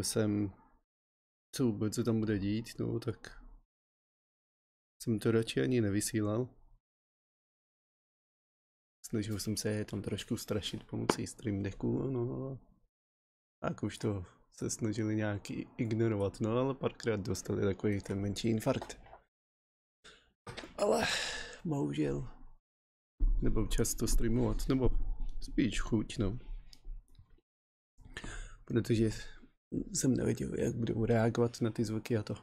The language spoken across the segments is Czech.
Jsem, co vůbec se tam bude dít, no tak jsem to radši ani nevysílal. Snažil jsem se tam trošku strašit pomocí Stream Decku, no tak už to se snažili nějak ignorovat, no ale párkrát dostali takový ten menší infarkt. Ale bohužel nebo často streamovat, nebo spíš chuť, no. Protože jsem nevěděl, jak budu reagovat na ty zvuky a to.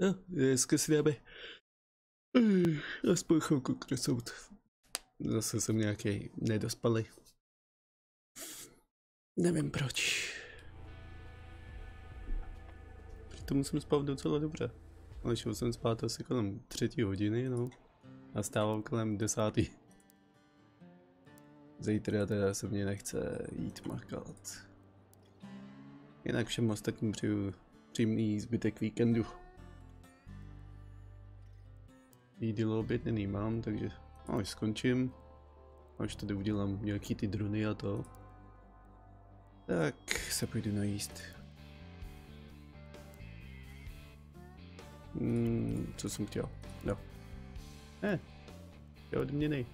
No, dneska si dáme aspoň chvilku kresout. Zase jsem nějaký nedospalý. Nevím proč. Přitom jsem spal docela dobře. Ale šel jsem spát asi kolem třetí hodiny, no. A stával kolem desátý. Zítra teda se mě nechce jít makat. Jinak všem ostatním přeju příjemný zbytek víkendu. Jídlo objednaný mám, takže až skončím. Až tady udělám nějaký ty druny a to. Tak se půjdu najíst. Hmm, co jsem chtěl? No. Ne, je odměný.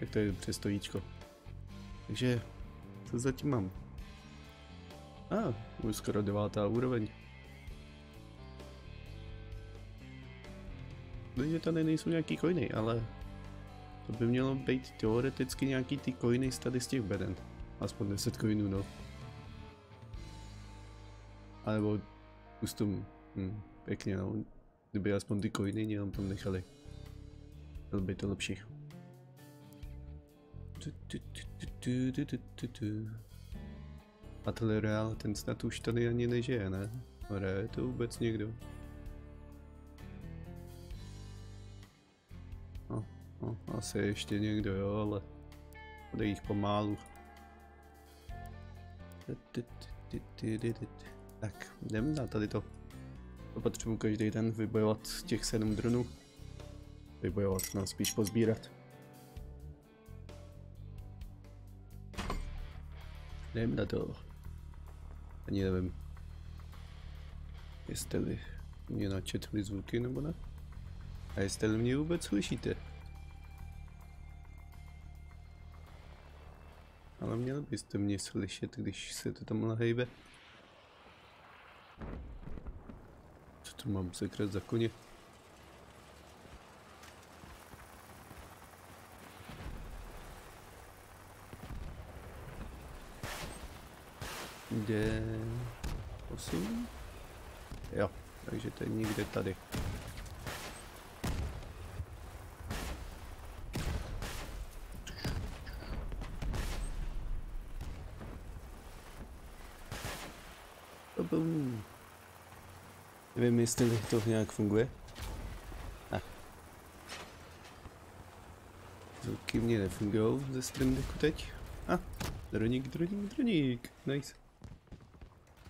Tak to je přes stojíčko. Takže, co zatím mám? A, ah, už skoro devátá úroveň. Takže tady nejsou nějaký coiny, ale to by mělo být teoreticky nějaký ty coiny z tady z těch beden. Aspoň 10 coinů, no. A nebo custom, hm, pěkně, no. Kdyby aspoň ty coiny jenom tam nechali. Byl by to lepší. Battle Royale, ten snad už tady ani nežije, ne? Hraje to vůbec někdo? No, no, asi ještě někdo, jo, ale bude jich pomálu. Tak, jdem na tady to. Potřebuji každý den vybojovat těch sedm dronů. Vybojovat, no spíš pozbírat. Jdem na to. Ani nevím. Jestli mě načetli zvuky nebo ne. A jestli mě vůbec slyšíte. Ale měli byste mě slyšet, když se to tam hejbe. Co to mám sekret za koně? Kde... 8? Jo, takže to je někde tady. Nevím, jestli to nějak funguje. Zvuky mě nefungují ze Stream teď. A, ah, droník, droník, droník. Nice.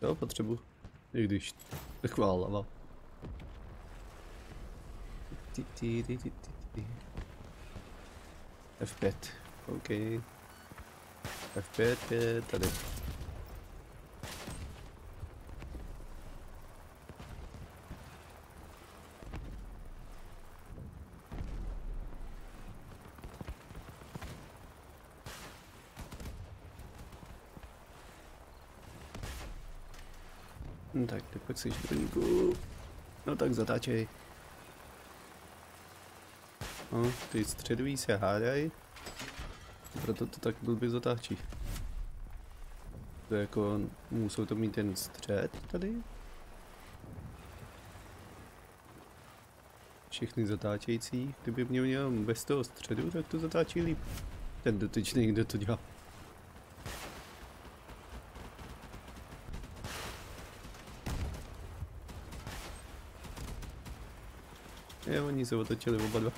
Jo, potřebu. I když taková lava. F5. OK. F5 je tady. No tak, tak pak drníku. No tak zatáčej. No, ty středový se hádají. Proto to tak blbě zatáčí. To je jako, musou to mít ten střed tady. Všechny zatáčející, kdyby mě měl bez toho středu, tak to zatáčí líp. Ten dotyčný, kdo to dělá. Jo, oni se otočili oba dva.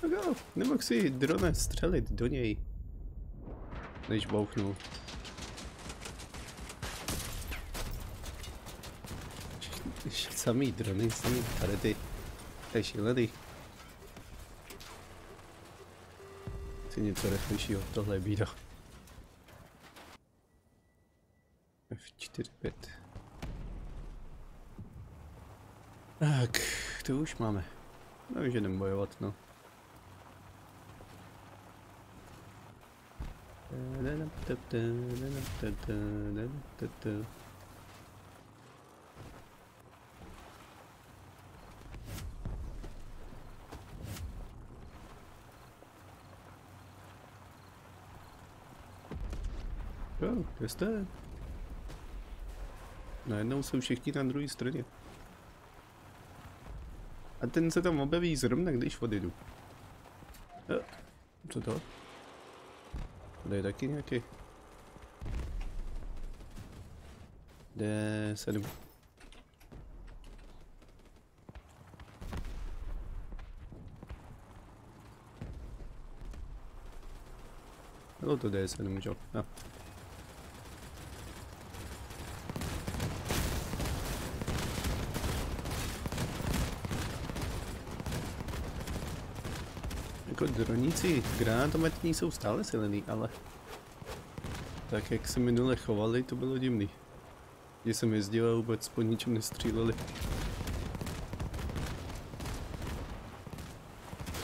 Tak jo, nemohl si drone střelit do něj. Než bouchnul. Samý drony, samý karety. To je šílený. Chci něco rychlejšího, tohle je bída. F4, 5. Tak, to už máme. No, že jdem bojovat, no. Jo, kde jste? Najednou jsou všichni na druhé straně. A ten se tam objeví zrovna, když odjedu. Jo, co to? Tady je taky nějaký. D7. Bylo to D7, jo. No. Jako droníci granátometní jsou stále silný, ale tak jak se minule chovali, to bylo divný. Když jsem jezdil a vůbec po ničem nestříleli.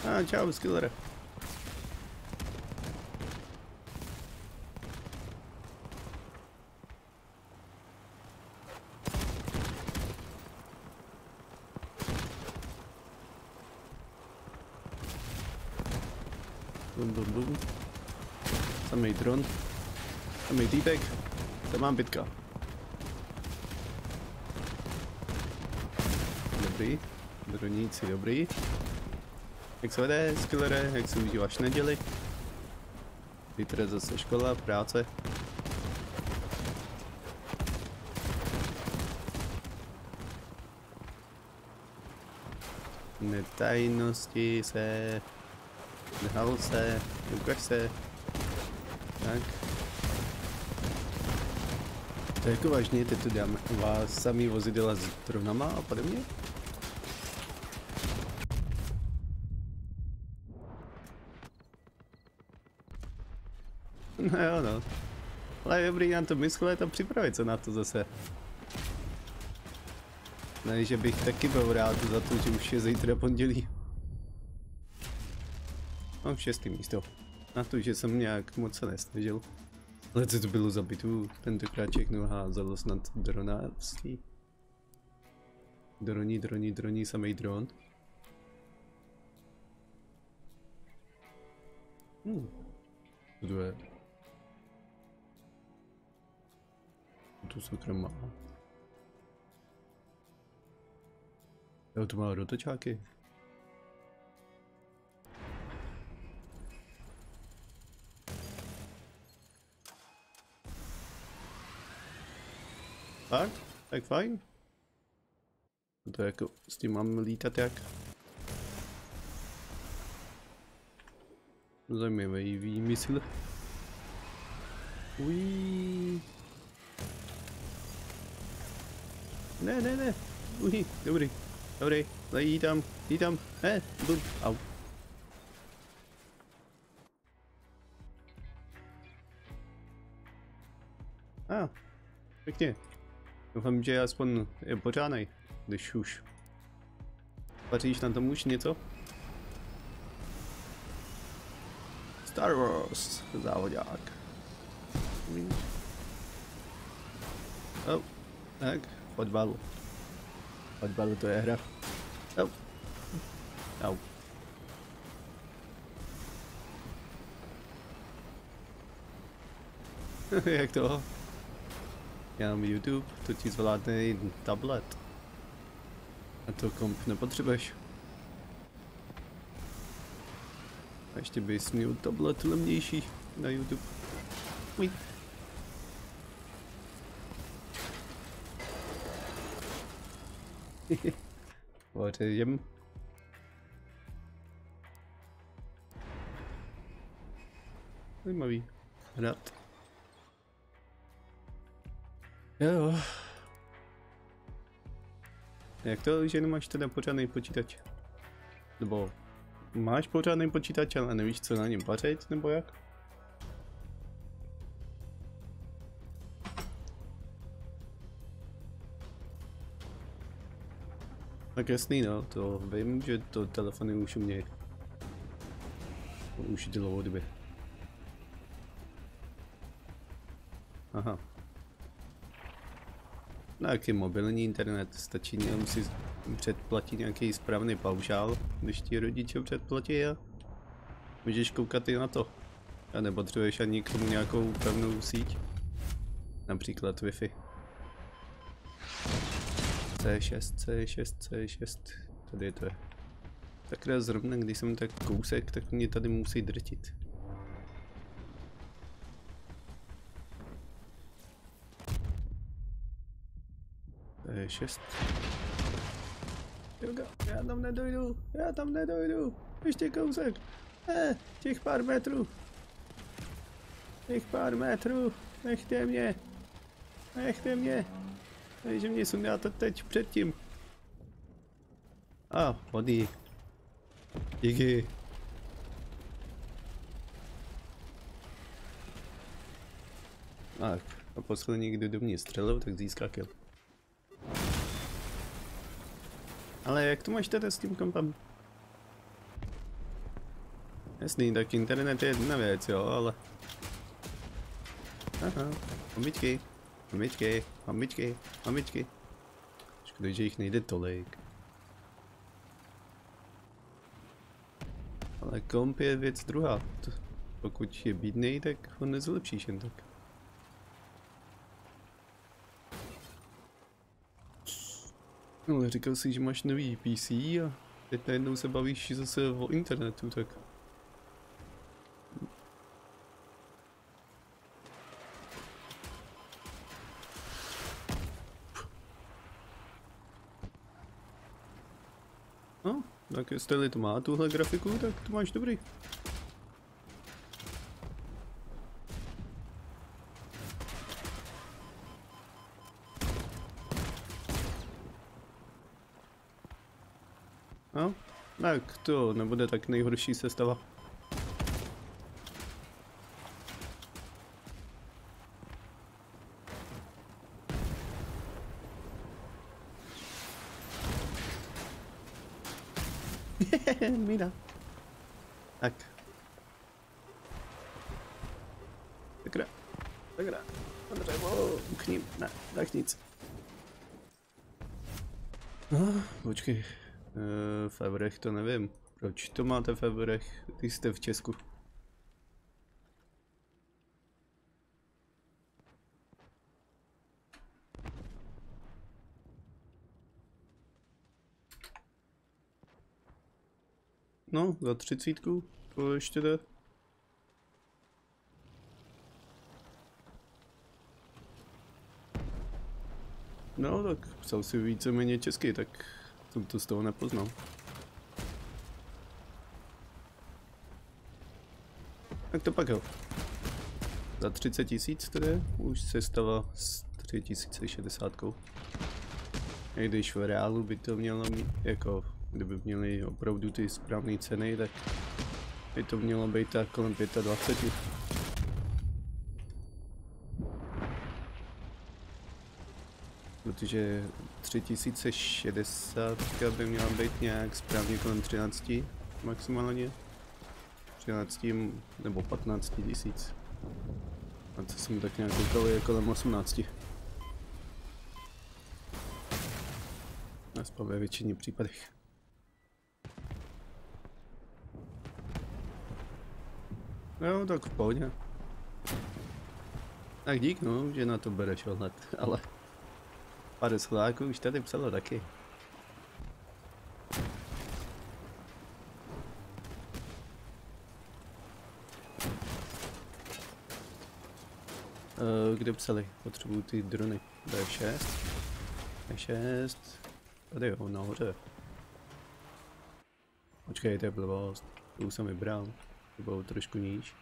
A ah, čau, skillere. Bum, bum, bum. Dron. Samý týpek. Tam mám bitka. Dobrý. Droníci, dobrý. Jak se vede, skillere, jak se užíváš neděli? Zítra zase škola, práce. Netajnosti se Nehal se, ukaž se. Tak. To je jako vážně, teď tu dám vás samý vozidela s dronama a podobně? No jo no. Ale je dobrý nám to myslet a připravit se na to zase. Ne, že bych taky byl rád za to, že už je zítra pondělí. Mám šestý místo. Na to, že jsem nějak moc se nesnažil. Ale to bylo zabitu, tentokrát všechno házelo snad dronářský. Droní, droní, droní, samý dron. Hmm. To je. Tu sakra má. Jo, to má rotočáky. Tak, tak fajn. To je jako, s tím mám lítat jak? Zajímavý výmysl. Ují. Ne, ne, ne. Ují, dobrý. Dobrý, lejí tam, jí tam, ne, bum, au. A, ah, pěkně. Doufám, že aspoň je pořádnej, když už. Patříš na tom už něco? Star Wars, závodák. Oh, tak, fotbalu. Fotbalu to je hra. Oh. Au. Jak to? Mám YouTube, to ti zvládne i tablet. A to komp nepotřebuješ. A ještě bys měl tablet levnější na YouTube. Uj. Odejím. Zajímavý. Hrát. Jo. Jak to, že nemáš teda pořádný počítač? Nebo Máš pořádný počítač, ale nevíš, co na něm vařit, nebo jak? Tak jasný, no, to vím, že to telefony už umějí. Už dlouhodobě. Aha. No jaký mobilní internet, stačí jenom si předplatit nějaký správný paušál, když ti rodiče předplatí a můžeš koukat i na to. A nepotřebuješ ani k tomu nějakou pevnou síť. Například Wi-Fi. C6, C6, C6. Tady to je. Takhle zrovna, když jsem tak kousek, tak mě tady musí drtit. C6. Joga, já tam nedojdu, já tam nedojdu. Ještě kousek. Eh, těch pár metrů. Těch pár metrů. Nechte mě. Nechte mě. Takže mě sundáte teď předtím. A, ah, vody. Díky. Tak, a poslední, kdo do mě střelil, tak získá kill. Ale jak to máš teda s tím kompem? Jasný, tak internet je jedna věc, jo, ale... Aha, mamičky, mamičky, mamičky, mamičky. Škoda, že jich nejde tolik. Ale komp je věc druhá. Pokud je bídnej, tak ho nezlepšíš jen tak. No, říkal jsi, že máš nový PC a teď najednou se bavíš zase o internetu, tak... No, tak jestli to má tuhle grafiku, tak to máš dobrý. To nebude tak nejhorší sestava. Mina. Tak. Sakra. Sakra. Na dřevo. K ním. Ne, tak nic. No, počkej. Uh, v eurech to nevím. Proč to máte v eurech? Ty jste v Česku. No, za třicítku, to ještě jde. No, tak psal si víceméně česky, tak jsem to z toho nepoznal. Tak to pak jo. Za 30 tisíc tedy už se stala s 3060. I když v reálu by to mělo mít, jako kdyby měli opravdu ty správné ceny, tak by to mělo být tak kolem 25. protože 3060 by měla být nějak správně kolem 13 maximálně. 13 nebo 15 tisíc. A co jsem tak nějak koukal je kolem 18. Aspoň ve většině případech. Jo, tak v pohodě. Tak dík, no, že na to bereš ohled, ale Pár schodáků už tady psalo taky. Uh, kde psali? Potřebuju ty drony. D6. D6. Tady jo, nahoře. Počkej, to je blbost. Tu jsem vybral. To bylo trošku níž.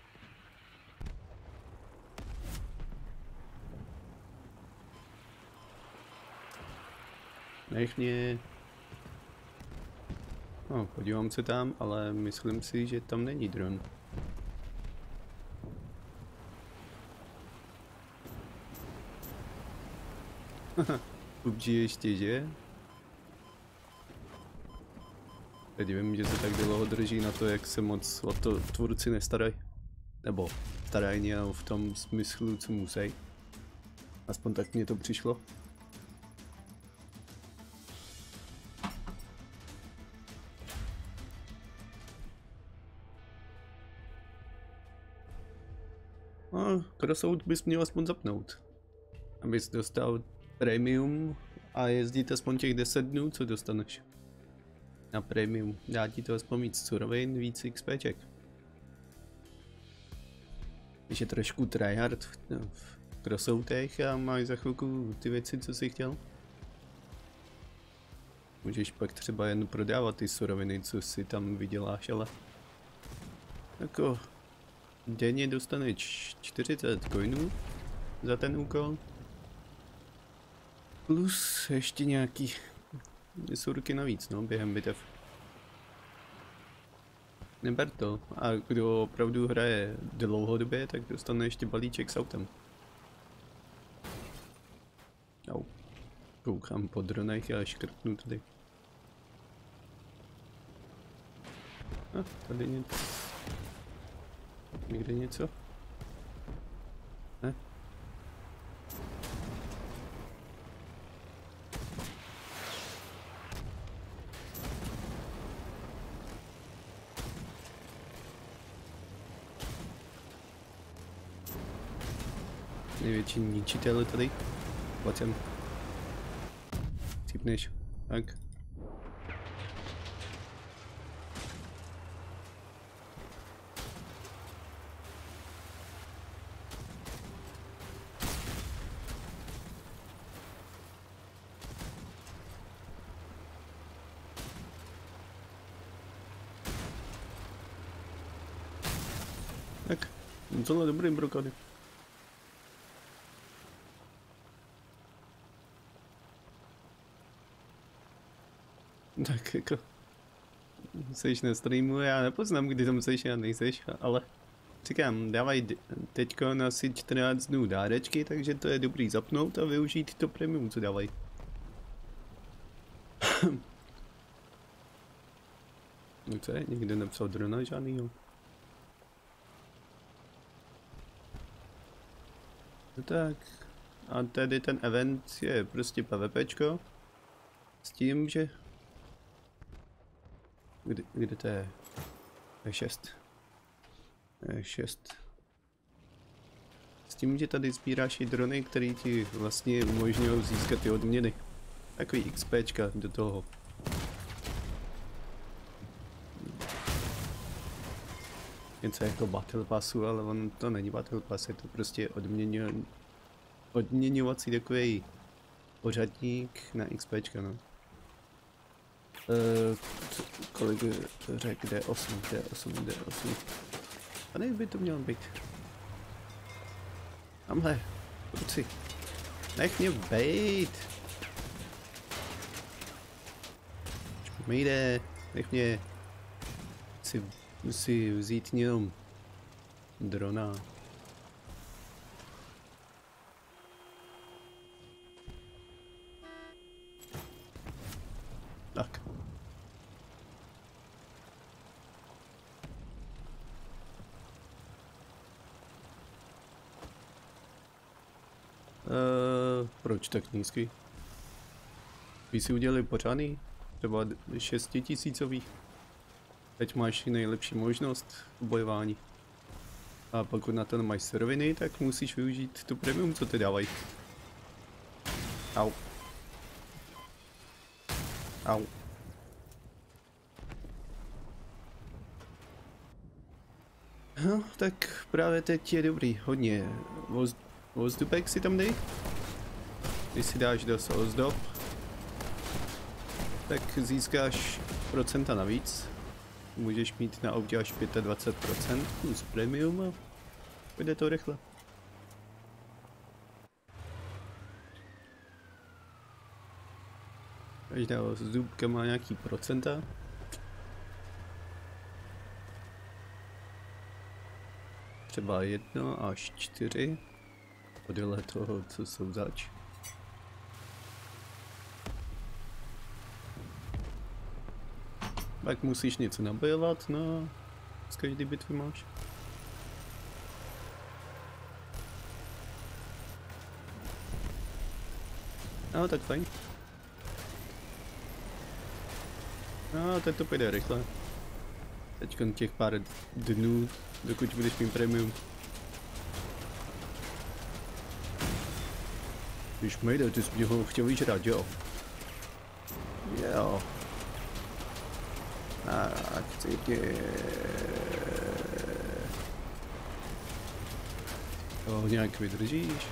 Nech mě. No, podívám se tam, ale myslím si, že tam není dron. PUBG ještě? Teď vím, že se tak dlouho drží na to, jak se moc o to tvůrci nestarají. Nebo starají jenom v tom smyslu, co musí. Aspoň tak mně to přišlo. No, crossout bys měl aspoň zapnout. Abys dostal premium a jezdit aspoň těch 10 dnů, co dostaneš. Na premium. Dá ti to aspoň víc surovin, víc XPček. Když je trošku tryhard v, v crossoutech a máš za chvilku ty věci, co jsi chtěl. Můžeš pak třeba jen prodávat ty suroviny, co si tam vyděláš, ale jako denně dostaneš 40 coinů za ten úkol. Plus ještě nějaký surky navíc, no, během bitev. Neber to. A kdo opravdu hraje dlouhodobě, tak dostane ještě balíček s autem. Au. Koukám po dronech a škrtnu tady. A tady něco. Někde něco? Největší ničitel tady. Pojď sem. Cípneš. Tak. Tak, docela dobrý brokady. Tak jako... Seš na streamu, já nepoznám, kdy tam seš a nejseš, ale... Říkám, dávají teďko na asi 14 dnů dárečky, takže to je dobrý zapnout a využít to premium, co dávají. no co je, někde napsal drona žádnýho. No tak, a tady ten event je prostě PvPčko. S tím, že kde, kde to je? E6. E6. S tím, že tady sbíráš i drony, které ti vlastně umožňují získat ty odměny. Takový XPčka do toho. Něco jako Battle Passu, ale on to není Battle Pass, je to prostě odměňo, odměňovací takový pořadník na XPčka, no. Uh, kolik řek D8, D8, D8. Tady by to mělo být. Tamhle, kluci. Nech mě bejt. Mi jde, nech mě si, si vzít jenom drona. Tak. Uh, proč tak nízký? Vy si udělali pořádný, třeba šestitisícový. Teď máš nejlepší možnost bojování. A pokud na to nemáš suroviny, tak musíš využít tu premium, co ty dávají. Au. Au. No, tak právě teď je dobrý, hodně. Voz, vozdupek si tam dej. Když si dáš dost ozdob, tak získáš procenta navíc. Můžeš mít na autě až 25% z premium a půjde to rychle. Každá zdůbka má nějaký procenta. Třeba jedno až čtyři. Podle toho, co jsou zač. Pak musíš něco nabojovat, no. Z každé bitvy máš. No, tak fajn. No, teď to půjde rychle. Teď těch pár dnů, dokud budeš mít premium. Když jde, ty jsi mě ho chtěl vyžrat, jo? Jo. Tak, tě... To nějak vydržíš?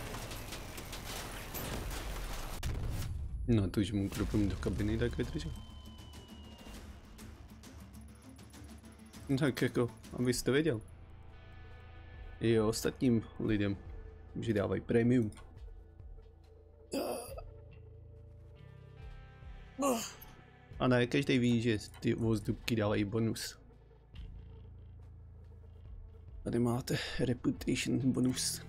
No to už mu kropím do kabiny, tak vydrží. No tak jako, abyste věděl. I ostatním lidem, že dávají premium. A ne, každý ví, že ty vozdubky dávají bonus. Tady máte reputation bonus.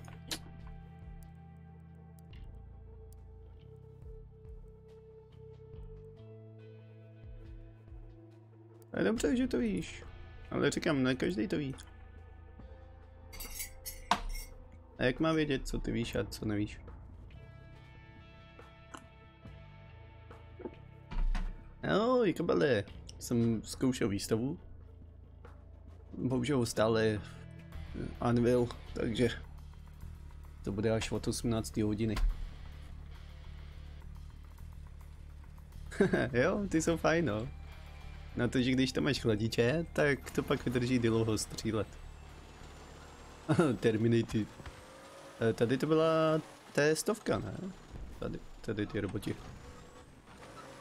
Je dobře, že to víš. Ale říkám, ne každý to ví. A jak má vědět, co ty víš a co nevíš? No, kabele. Jsem zkoušel výstavu. Bohužel stále Anvil, takže to bude až od 18 hodiny. jo, ty jsou fajn, no. Na to, že když tam máš chladiče, tak to pak vydrží dlouho střílet. Terminaty. Eh, tady to byla té stovka, ne? Tady, tady ty roboti.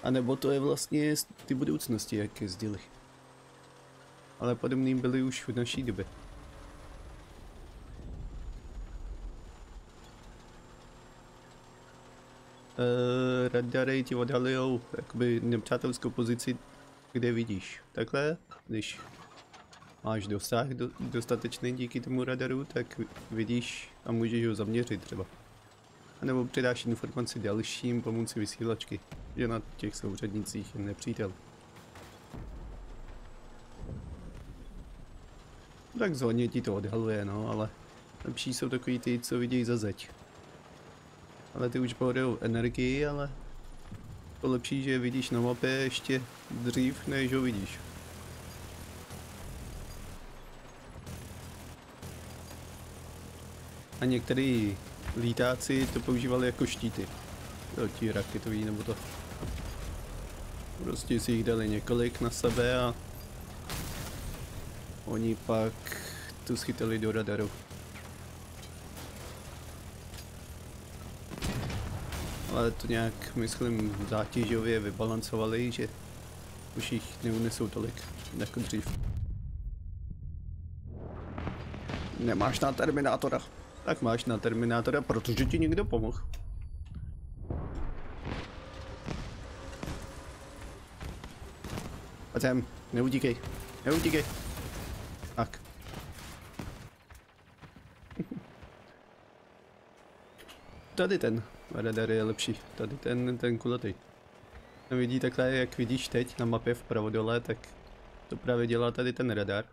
A nebo to je vlastně z ty budoucnosti, jak jezdili. Ale podobný byly už v naší době. Uh, radary ti odhalujou jakoby nepřátelskou pozici, kde vidíš. Takhle, když máš dosah do, dostatečný díky tomu radaru, tak vidíš a můžeš ho zaměřit třeba. A nebo předáš informaci dalším pomocí vysílačky, že na těch souřadnicích je nepřítel. Tak zhodně ti to odhaluje, no, ale lepší jsou takový ty, co vidějí za zeď. Ale ty už pohledou energii, ale to lepší, že vidíš na mapě ještě dřív, než ho vidíš. A některý lítáci to používali jako štíty. Jo, ti raketoví nebo to. Prostě si jich dali několik na sebe a oni pak tu schytali do radaru. Ale to nějak, myslím, zátěžově vybalancovali, že už jich neunesou tolik jako dřív. Nemáš na Terminátora. Tak máš na Terminátora, protože ti někdo pomohl. Pojď sem, neutíkej, neutíkej. Tak. Tady ten radar je lepší, tady ten, ten kulatý. Vidí takhle, jak vidíš teď na mapě vpravo dole, tak to právě dělá tady ten radar.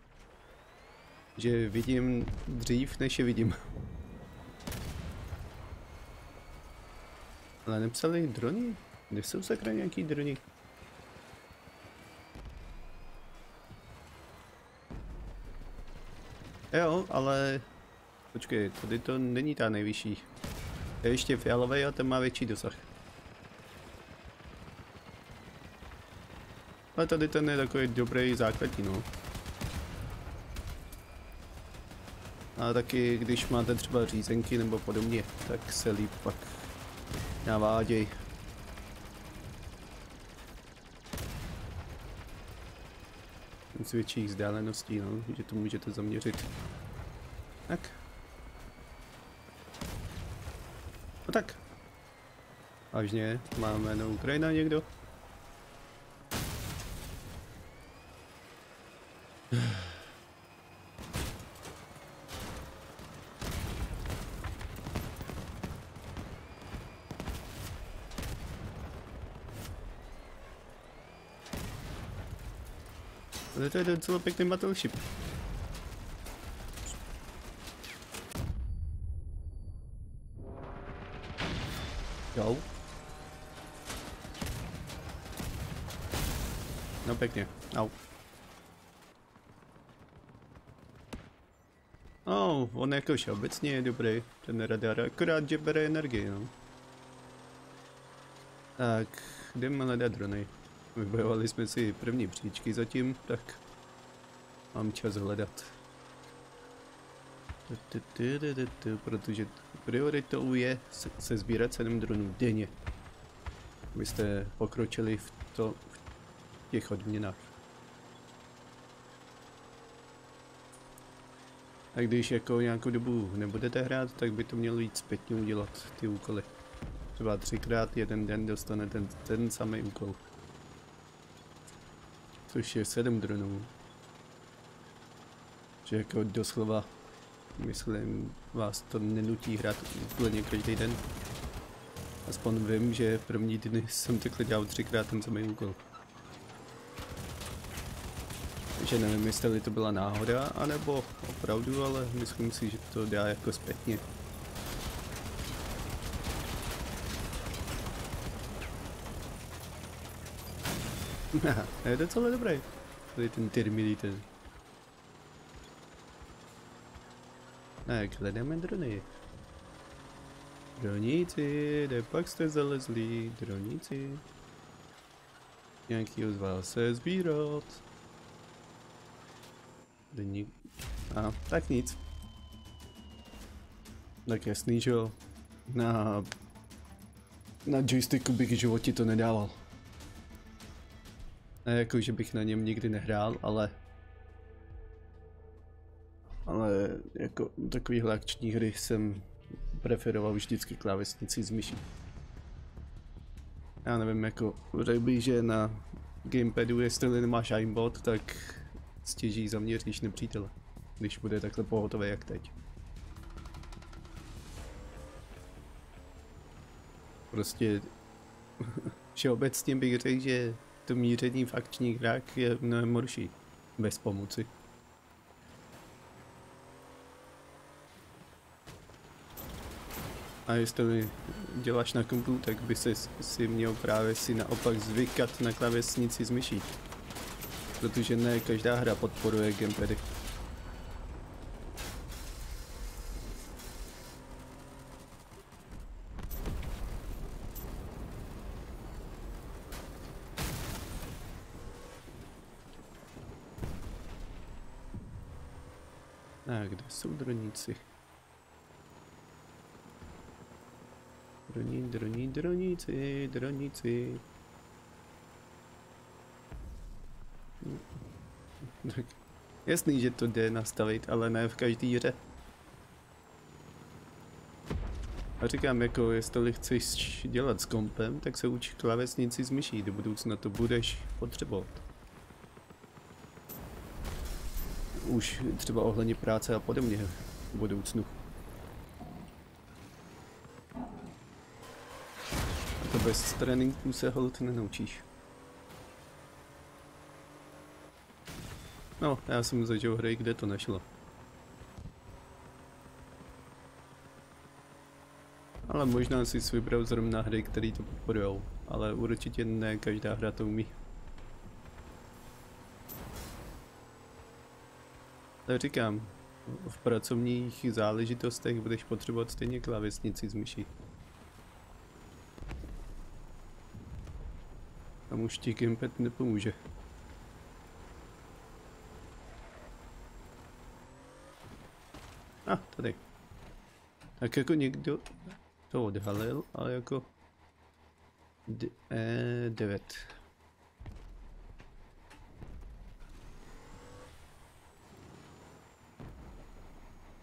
Že vidím dřív, než je vidím. Ale nepsali drony? Kde jsou sakra nějaký drony? Jo, ale... Počkej, tady to není ta nejvyšší. Je ještě fialový a ten má větší dosah. Ale tady ten je takový dobrý základní, no. A taky, když máte třeba řízenky nebo podobně, tak se líp pak naváděj. Z větších vzdáleností, no, že to můžete zaměřit. Tak. No tak. Vážně, máme na Ukrajina někdo? Ale to je docela pěkný battleship. Jo. No pěkně. Au. Oh, on jakož obecně je dobrý, ten radar, akorát, že bere energii, no. Tak, jdeme hledat drony. Vybojovali jsme si první příčky zatím, tak mám čas hledat. Protože prioritou je se sbírat 7 dronů denně. Vy jste pokročili v, to, v těch odměnách. A když jako nějakou dobu nebudete hrát, tak by to mělo jít zpětně udělat ty úkoly. Třeba třikrát jeden den dostane ten, ten samý úkol. Což je sedm dronů. Že jako doslova, myslím, vás to nenutí hrát úplně každý den. Aspoň vím, že první dny jsem takhle dělal třikrát ten samý úkol. Takže nevím, jestli to byla náhoda, anebo opravdu, ale myslím si, že to dá jako zpětně. je docela dobrý. Tady ten termiliter. Tak, hledáme drony. Droníci, kde pak jste zalezli? Droníci. Nějaký z vás se sbírat. Deník. A, tak nic. Tak jasný, že jo. Na, na joysticku bych v životě to nedával. Ne jako, že bych na něm nikdy nehrál, ale... Ale jako takovýhle akční hry jsem preferoval vždycky klávesnici z myší. Já nevím, jako řekl bych, že na gamepadu, jestli nemáš aimbot, tak stěží zaměříš nepřítele, když bude takhle pohotové jak teď. Prostě všeobecně bych řekl, že to míření v akčních hrách je mnohem horší. Bez pomoci. A jestli děláš na kompu, tak by se si měl právě si naopak zvykat na klávesnici z myší. Protože ne každá hra podporuje gamepady. A kde jsou droníci? Droní, droní, droníci, droníci. Tak jasný, že to jde nastavit, ale ne v každý hře. A říkám, jako jestli chceš dělat s kompem, tak se uč klávesnici z myší, do budoucna to budeš potřebovat. Už třeba ohledně práce a podobně v budoucnu. A to bez tréninku se hold nenaučíš. No, já jsem začal hry, kde to nešlo. Ale možná si vybral zrovna hry, které to podporujou, ale určitě ne každá hra to umí. Říkám, v pracovních záležitostech budeš potřebovat stejně klávesnici z myší. Tam už ti Gamepad nepomůže. A, ah, tady. Tak jako někdo to odhalil, ale jako... D e 9.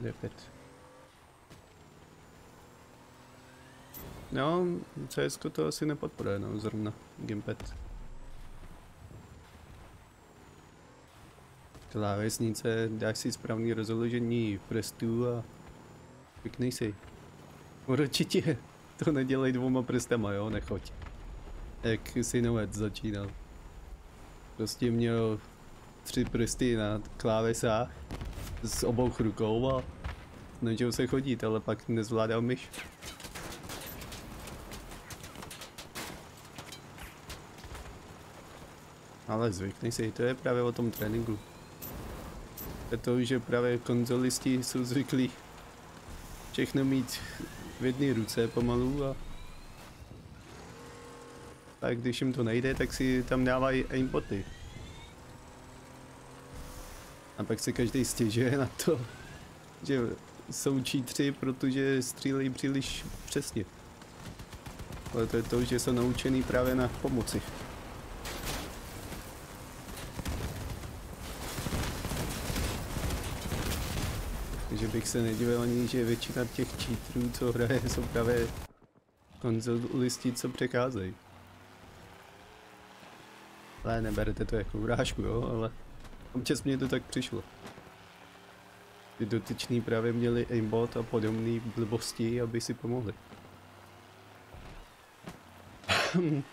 D5. No, CS to asi nepodporuje, no, zrovna Gamepad. Klávesnice, dáš si správný rozložení prstů a pěkný si. Určitě to nedělej dvouma prstama, jo, nechoď. Jak synovec začínal. Prostě měl tři prsty na klávesách z obou rukou a snažil se chodit, ale pak nezvládal myš. Ale zvykni si, to je právě o tom tréninku. Je to, že právě konzolisti jsou zvyklí všechno mít v jedné ruce pomalu a tak když jim to nejde, tak si tam dávají aimboty. A pak se každý stěžuje na to, že jsou cheatři, protože střílejí příliš přesně. Ale to je to, že jsou naučený právě na pomoci. Takže bych se nedivil ani, že většina těch cheaterů, co hraje, jsou právě konzolisti, co přecházejí. Ale neberte to jako urážku, jo, ale občas mě to tak přišlo. Ty dotyční právě měli aimbot a podobné blbosti, aby si pomohli.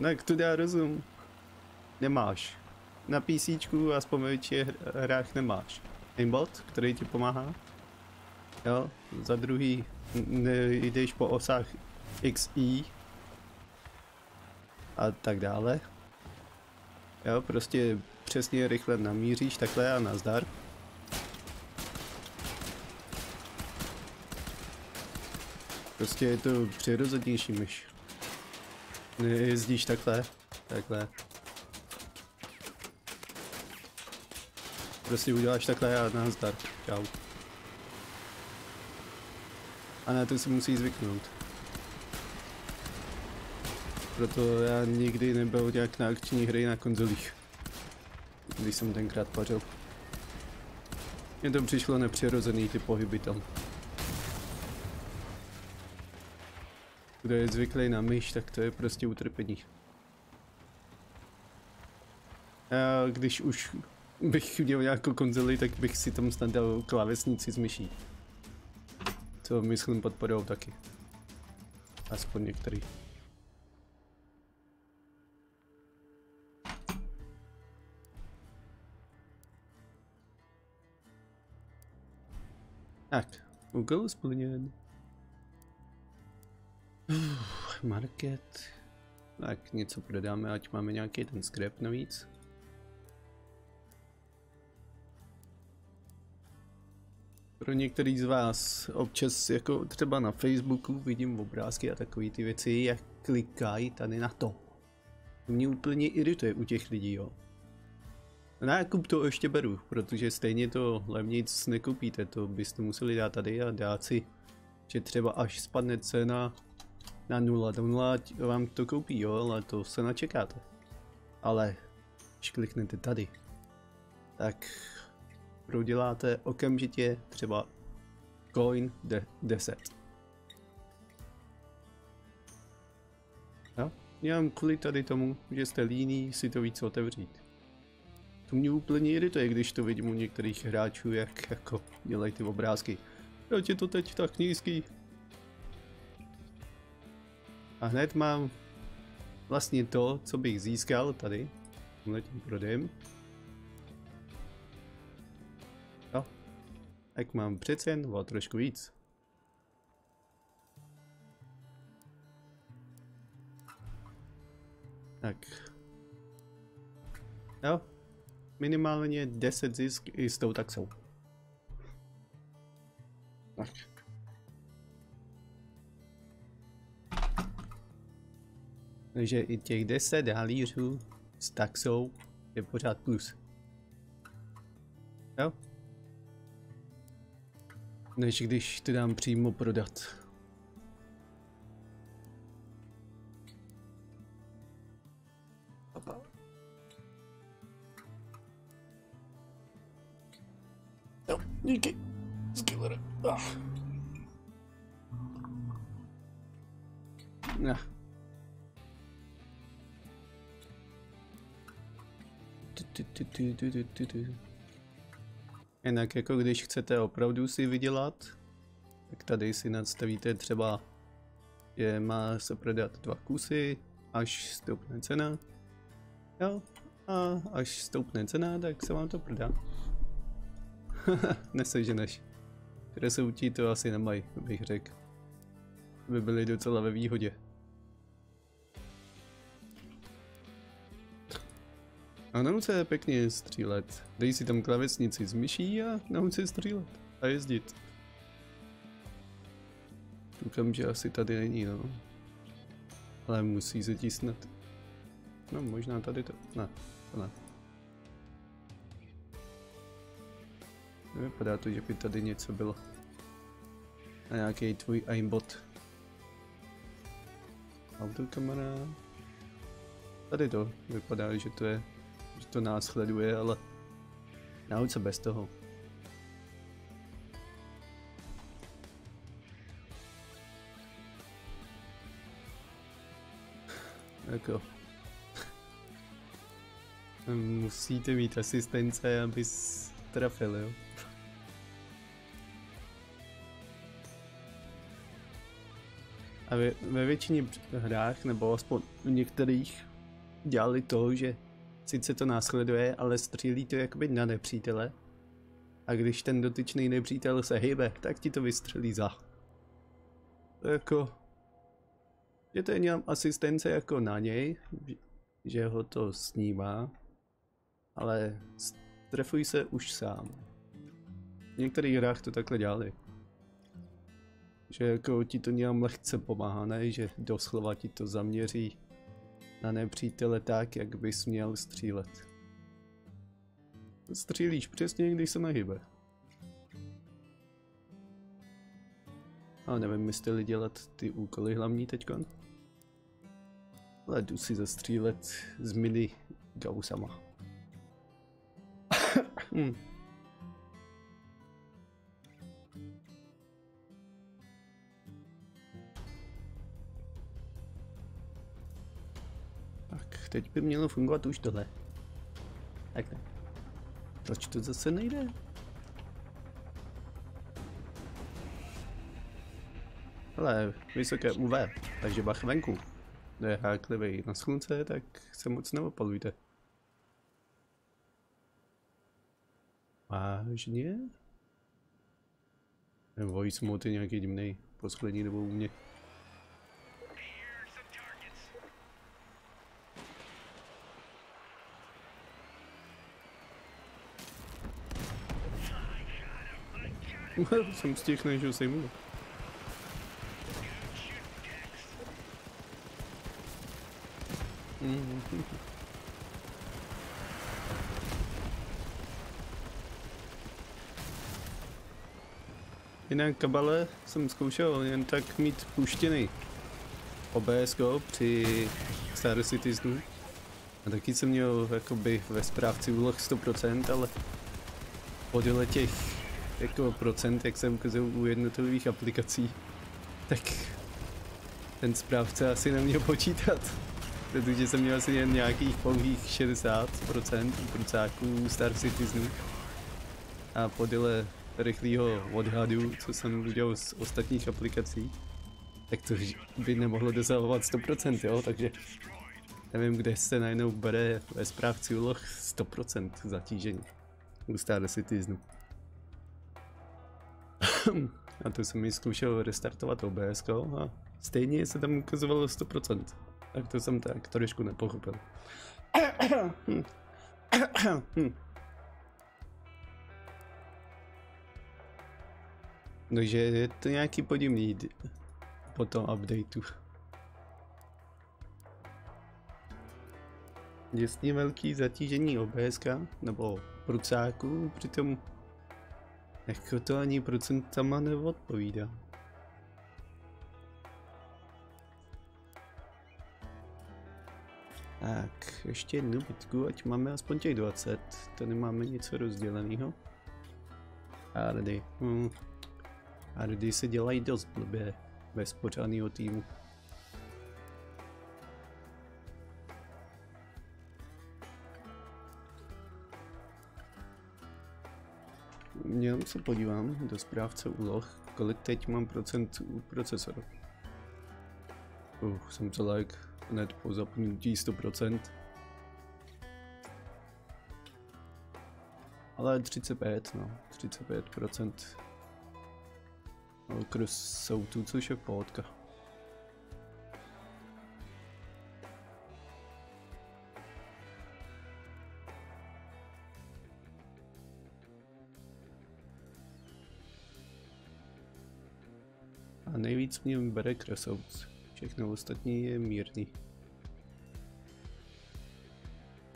no jak to dá rozum? Nemáš. Na PC a spomeviči hrách nemáš. Aimbot, který ti pomáhá. Jo, za druhý jdeš po osách XI a tak dále. Jo, prostě přesně rychle namíříš takhle a nazdar. Prostě je to přirozenější myš. Nejezdíš takhle, takhle. Prostě uděláš takhle a nazdar. Čau. A na to si musí zvyknout. Proto já nikdy nebyl nějak na akční hry na konzolích. Když jsem tenkrát pařil. Mně to přišlo nepřirozený ty pohyby tam. Kdo je zvyklý na myš, tak to je prostě utrpení. Já když už bych měl nějakou konzoli, tak bych si tam snad dal klávesnici s myší. Co myslím podporují taky. Aspoň některý. Tak, úkol splněn. Market. Tak něco prodáme, ať máme nějaký ten scrap navíc. Pro některý z vás občas jako třeba na Facebooku vidím obrázky a takové ty věci, jak klikají tady na to. To mě úplně irituje u těch lidí, jo. Nákup to ještě beru, protože stejně to levnic nekoupíte, to byste museli dát tady a dát si, že třeba až spadne cena na 0 do 0 vám to koupí, jo, ale to se načekáte. Ale, když kliknete tady, tak proděláte okamžitě třeba coin de 10. Jo? Jenom kvůli tady tomu, že jste líní si to víc otevřít. To mě úplně irituje, když to vidím u některých hráčů, jak jako dělají ty obrázky. Proč je to teď tak nízký? A hned mám vlastně to, co bych získal tady, tím prodejem. tak mám přece jen o trošku víc. Tak. Jo, minimálně 10 zisk i s tou taxou. Tak. Takže i těch 10 halířů s taxou je pořád plus. Jo? než když ty dám přímo prodat. Díky. Skillere. Ah. Ne. Jinak jako když chcete opravdu si vydělat, tak tady si nastavíte třeba je má se prodat dva kusy, až stoupne cena. Jo, a až stoupne cena, tak se vám to prodá. Neseženeš. Kresoutí to asi nemají, bych řekl. By byli docela ve výhodě. A nauč se pěkně střílet. Dej si tam klavesnici z myší a nauč se střílet. A jezdit. Koukám, že asi tady není, no. Ale musí se tisnat. No, možná tady to. Ne, to ne. Nevypadá to, že by tady něco bylo. A nějaký tvůj aimbot. Autokamera. Tady to vypadá, že to je, že to nás sleduje, ale nauč se bez toho. Jako. Musíte mít asistence, abys trafil, jo. A ve, ve většině hrách, nebo aspoň v některých, dělali to, že sice to následuje, ale střílí to jakoby na nepřítele. A když ten dotyčný nepřítel se hýbe, tak ti to vystřelí za. Jako... Je to jenom asistence jako na něj, že ho to snímá, ale trefuj se už sám. V některých hrách to takhle dělali. Že jako ti to nějak lehce pomáhá, ne? Že doslova ti to zaměří na nepřítele tak, jak bys měl střílet. Střílíš přesně, když se nahybe. Ale nevím, jestli dělat ty úkoly hlavní teďkon. Ale jdu si zastřílet z mini gausama. Hmm. Tak, teď by mělo fungovat už tohle. Tak ne. Proč to zase nejde? Ale vysoké UV, takže bach venku je háklivý na slunce, tak se moc neopalujte. Vážně? Ten voice mode je nějaký divný poslední dobou u mě. Jsem stihl, než ho sejmu. Jinak kabale jsem zkoušel jen tak mít puštěný OBS při Star Citizenu. A taky jsem měl jakoby ve správci úloh 100%, ale podle těch jako procent, jak jsem ukázal u jednotlivých aplikací, tak ten správce asi neměl počítat protože jsem měl asi jen nějakých pouhých 60% průcáků Star Citizenu. A podle rychlého odhadu, co jsem udělal z ostatních aplikací, tak to by nemohlo dosahovat 100%, jo, takže nevím, kde se najednou bere ve správci úloh 100% zatížení u Star Citizenu. a to jsem mi zkoušel restartovat OBS a stejně se tam ukazovalo 100%. Tak to jsem tak trošku nepochopil. Takže je to nějaký podivný po tom updateu. Děsně velký zatížení OBS, nebo prucáku, přitom jako to ani procentama neodpovídá. Tak, ještě jednu bitku, ať máme aspoň těch 20. To nemáme nic rozděleného. Hardy. Hm. Hardy se dělají dost blbě bez pořádného týmu. Jenom se podívám do správce úloh, kolik teď mám procent u procesoru. Uh, jsem celek hned po zapnutí 100%. Ale 35, no, 35% krus tu, což je pohodka. A nejvíc mě bere kresouc. Všechno ostatní je mírný.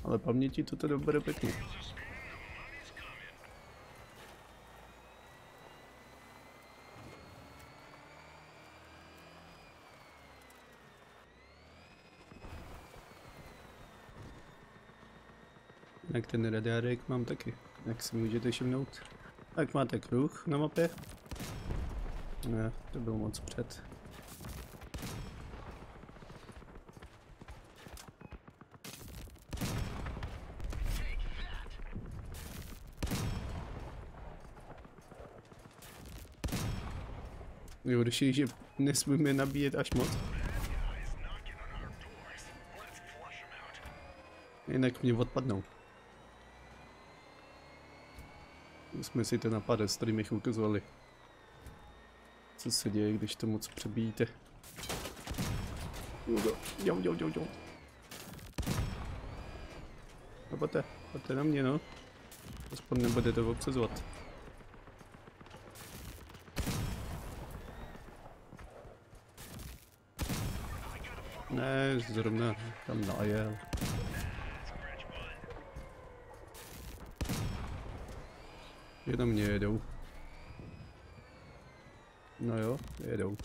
Ale paměti to teda bere pěkně. Jak ten radiárek mám taky, jak si můžete všimnout. Tak máte kruh na mapě. Ne, to bylo moc před. Jo, je, že nesmíme nabíjet až moc. Jinak mě odpadnou. Jsme si ten napad s kterými ukazovali. Co se děje, když to moc přebíjíte. Jo, jo, jo, jo. A pojďte, pojďte na mě, no. Aspoň nebudete obsazovat. Ne, zrovna tam najel. Jenom mě jedou. No jo, jedou.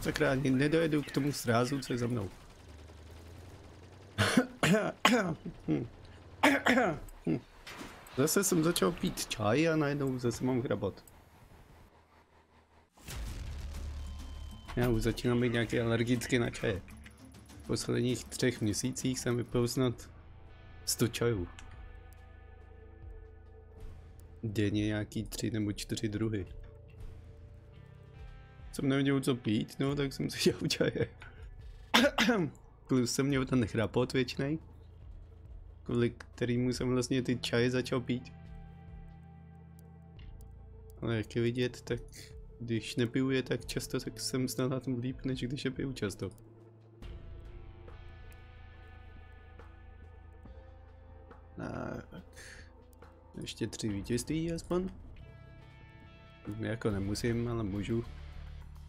Sakra, ani nedojedu k tomu srázu, co je za mnou. hm. Zase jsem začal pít čaj a najednou zase mám hrabat. Já už začínám být nějaký alergický na čaje. V posledních třech měsících jsem vypil snad 100 čajů. Denně nějaký tři nebo čtyři druhy. Jsem nevěděl co pít, no tak jsem si dělal čaje. Plus jsem měl ten chrapot věčnej kvůli kterýmu jsem vlastně ty čaje začal pít. Ale jak je vidět, tak když nepiju je tak často, tak jsem snad na tom líp, než když je piju často. Tak. Ještě tři vítězství aspoň. Jako nemusím, ale můžu.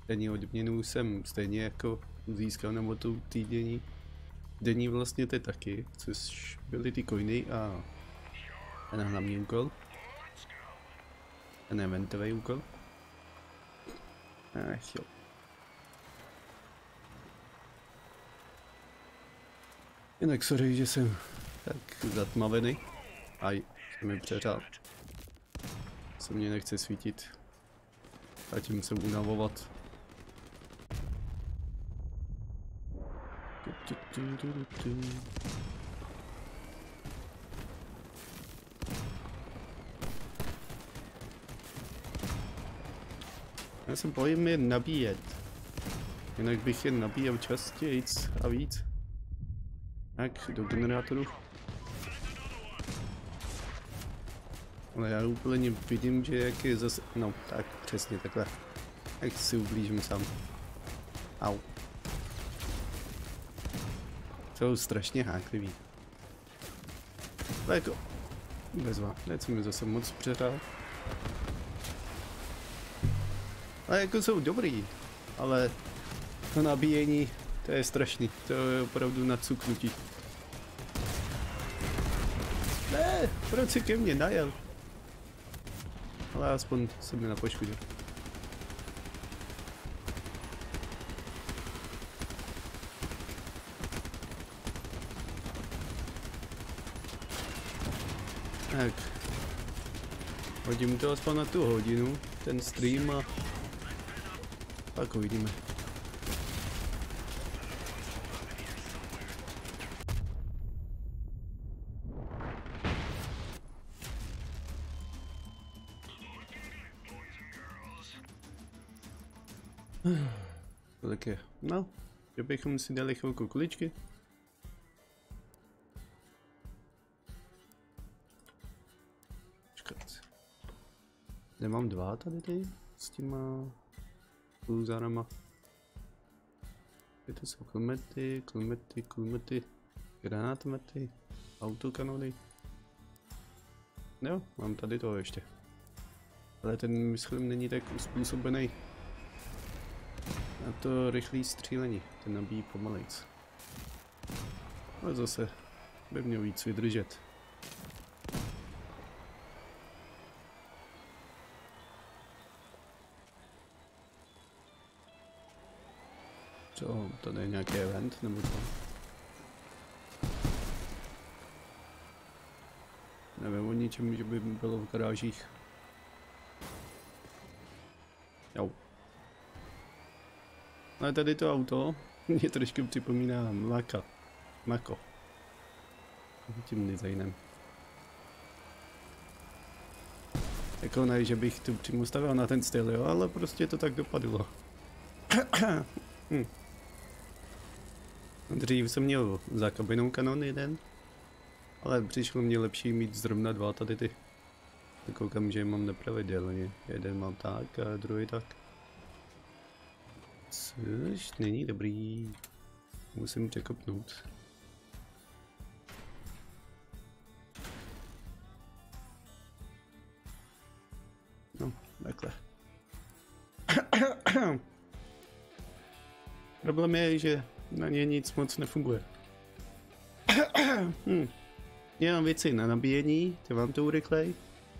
Denní odměnu jsem stejně jako získal nebo tu týdenní denní vlastně ty taky, což byly ty coiny a ten hlavní úkol. Ten eventový úkol. Ach jo. Jinak sorry, že jsem tak zatmavený. Aj, jsem mi přeřál. Se mě nechce svítit. A tím se unavovat. Já se bojím je nabíjet. Jinak bych je nabíjel častěji a víc. Tak, do generátoru. Ale já úplně vidím, že jak je zase... No, tak, přesně takhle. Jak si ublížím sám. Au. Jsou strašně háklivý. Ale jako... Bezva, teď mi zase moc přehrál. Ale jako jsou dobrý, ale to nabíjení, to je strašný, to je opravdu nacuknutí. Ne, proč si ke mně najel? Ale aspoň jsem mi Hodím to aspoň na tu hodinu, ten stream a pak uvidíme. Tak je. No, že bychom si dali chvilku kuličky. Dva tady ty s těma luzárama. Je to jsou kulmety, kulmety, kulmety, granátmety, autokanony. Jo, mám tady to ještě. Ale ten, myslím, není tak uspůsobený na to rychlé střílení. Ten nabíjí pomalejc. Ale zase by měl víc vydržet. Co, tady je nějaký event nebo co? Nevím o ničem, že by bylo v garážích. Jo. Ale tady to auto mě trošku připomíná Mlaka. Mako. Tím designem. Jako ne, že bych tu přímo stavil na ten styl, jo, ale prostě to tak dopadlo. hm. Dřív jsem měl za kabinou kanon jeden, ale přišlo mě lepší mít zrovna dva tady ty. Koukám, že mám nepravidelně. Jeden mám tak a druhý tak. Což není dobrý. Musím překopnout. No, takhle. Problém je, že na ně nic moc nefunguje. hm. Já věci na nabíjení, ty vám to urychlej.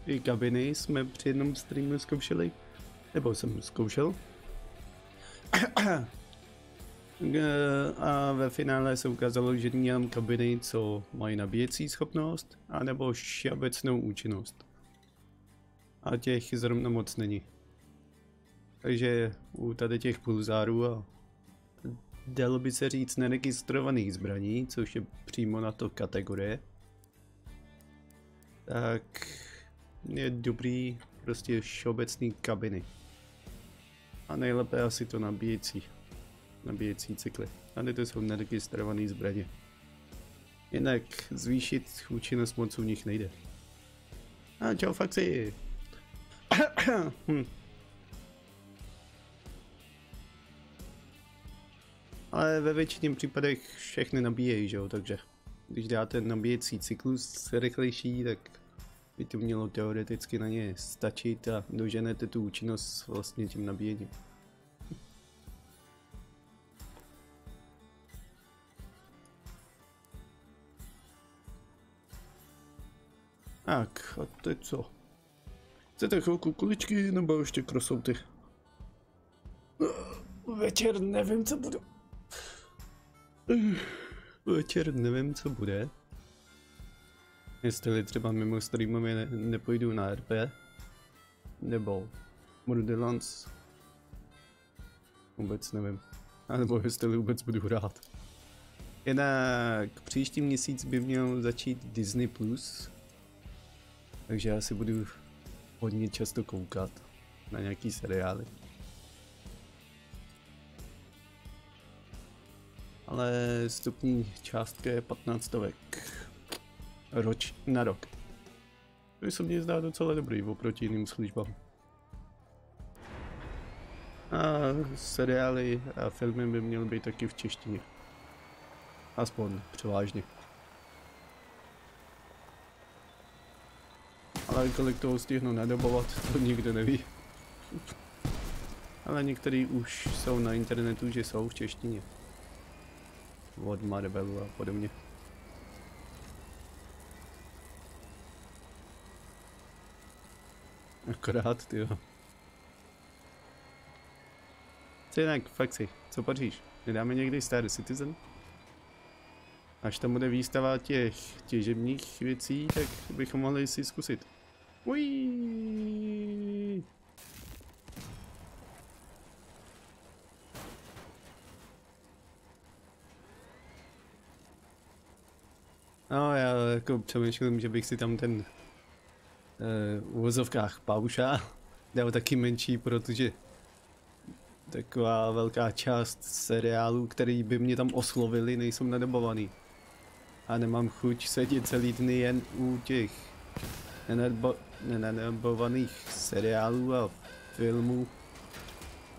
I kabiny jsme při jednom streamu zkoušeli. Nebo jsem zkoušel. A ve finále se ukázalo, že jenom kabiny, co mají nabíjecí schopnost, anebo všeobecnou účinnost. A těch zrovna moc není. Takže u tady těch pulzárů a dalo by se říct neregistrovaných zbraní, což je přímo na to kategorie, tak je dobrý prostě všeobecný kabiny. A nejlépe asi to nabíjecí. Nabíjecí cykly. A to jsou neregistrované zbraně. Jinak zvýšit účinnost moc u nich nejde. A čau faxi! hm. Ale ve většině případech všechny nabíjejí, že jo, takže když dáte nabíjecí cyklus rychlejší, tak by to mělo teoreticky na ně stačit a doženete tu účinnost vlastně tím nabíjením. Tak, a teď co? Chcete chvilku kuličky nebo ještě krosouty? Večer nevím, co budu. Večer nevím, co bude. Jestli třeba mimo streamově ne nepojdu na RP. Nebo Borderlands. Vůbec nevím. A nebo jestli vůbec budu hrát. Jinak příští měsíc by měl začít Disney+. Plus. Takže já si budu hodně často koukat na nějaký seriály. Ale stupní částka je 15 stovek. Roč na rok. To se mně zdá docela dobrý oproti jiným službám. A seriály a filmy by měly být taky v češtině. Aspoň převážně. Ale kolik toho stihnu nadobovat, to nikdo neví. Ale některý už jsou na internetu, že jsou v češtině. Od Marvelu a podobně. Akorát, ty jo. Co jinak, Faxi, co patříš? Nedáme někdy Star Citizen? Až tam bude výstava těch těžebních věcí, tak bychom mohli si zkusit. Uiii. No, já jako přemýšlím, že bych si tam ten uh, uvozovkách pauša dal taky menší, protože taková velká část seriálů, který by mě tam oslovili, nejsou nadobovaný. A nemám chuť sedět celý dny jen u těch nenadbo, nenadobovaných seriálů a filmů.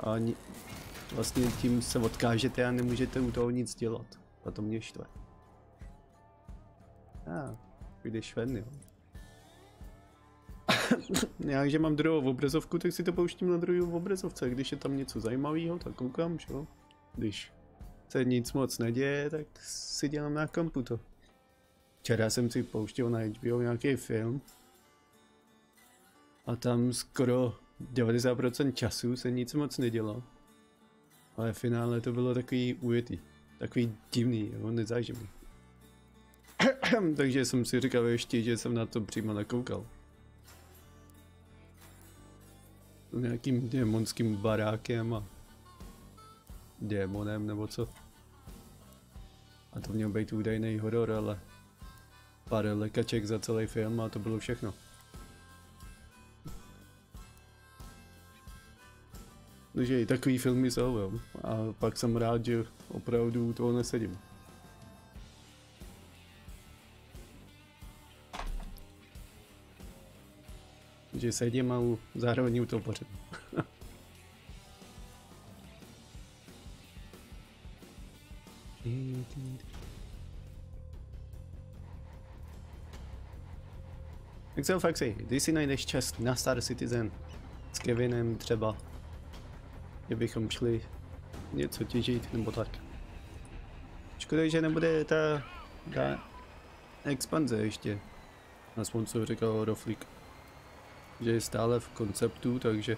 A vlastně tím se odkážete a nemůžete u toho nic dělat. A to mě štve. Ah, jdeš ven, jo. Já, že mám druhou obrazovku, tak si to pouštím na druhou obrazovce. Když je tam něco zajímavého, tak koukám, že jo. Když se nic moc neděje, tak si dělám na kompu to. Včera jsem si pouštěl na HBO nějaký film. A tam skoro 90% času se nic moc nedělo. Ale v finále to bylo takový ujetý. Takový divný, jo, nezáživný. Takže jsem si říkal ještě, že jsem na to přímo nakoukal. Nějakým démonským barákem a démonem nebo co. A to měl být údajný horor, ale pár lekaček za celý film a to bylo všechno. Takže i takový filmy jsou, jo. A pak jsem rád, že opravdu toho nesedím. Že sedím a zároveň u toho pořadu. Co, Faxi, když si najdeš čas na Star Citizen s Kevinem třeba, kdybychom šli něco těžit nebo tak. Škoda, že nebude ta, ta expanze ještě. Aspoň co říkal Roflik. Že je stále v konceptu, takže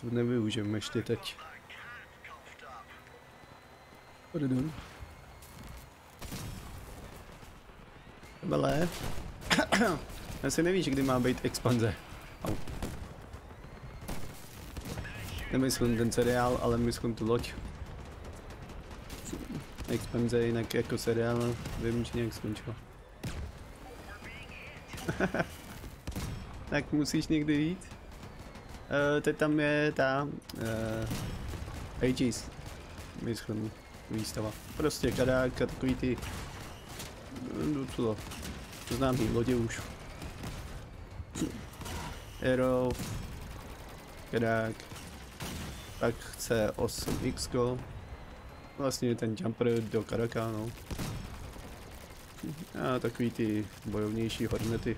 to nevyužijeme ještě teď. Pardon. Bele. Asi nevíš, kdy má být expanze. Au. Nemyslím ten seriál, ale myslím tu loď. Expanze jinak jako seriál, vím, že nějak skončila. tak musíš někdy jít. Uh, teď tam je ta uh, Aegis, myslím, výstava. Prostě kadák a takový ty, no co to, známý lodě už. Arrow, kadák, tak chce 8x go. Vlastně ten jumper do Karaka, no. A takový ty bojovnější hornety.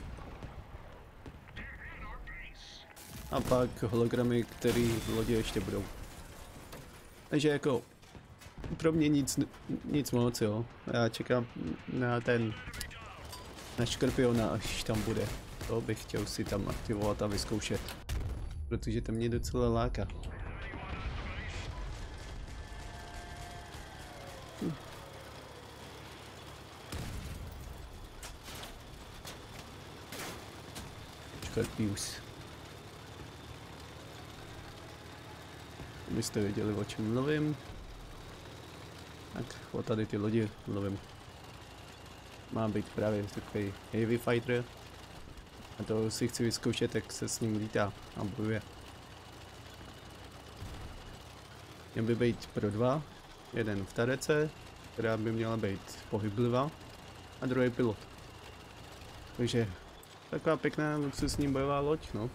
A pak hologramy, které v lodě ještě budou. Takže jako pro mě nic, nic moc, jo. Já čekám na ten na škorpiona, až tam bude. To bych chtěl si tam aktivovat a vyzkoušet. Protože to mě docela láká. Scorpius. Abyste věděli, o čem mluvím. Tak o tady ty lodi mluvím. Má být právě takový heavy fighter. A to si chci vyzkoušet, jak se s ním lítá a bojuje. Měl by být pro dva. Jeden v Tarece, která by měla být pohyblivá. A druhý pilot. Takže Taková pěkná luxusní bojová loď, no.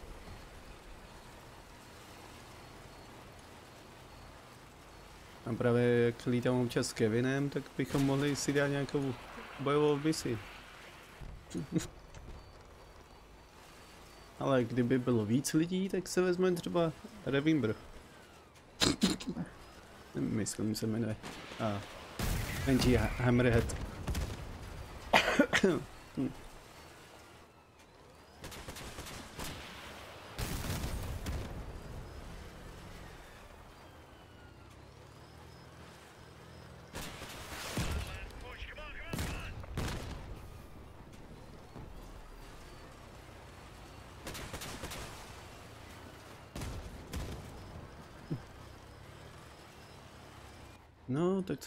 A právě jak lítám občas s Kevinem, tak bychom mohli si dát nějakou bojovou misi. Ale kdyby bylo víc lidí, tak se vezme třeba Revimber. Myslím se jmenuje. A NG Hammerhead. No,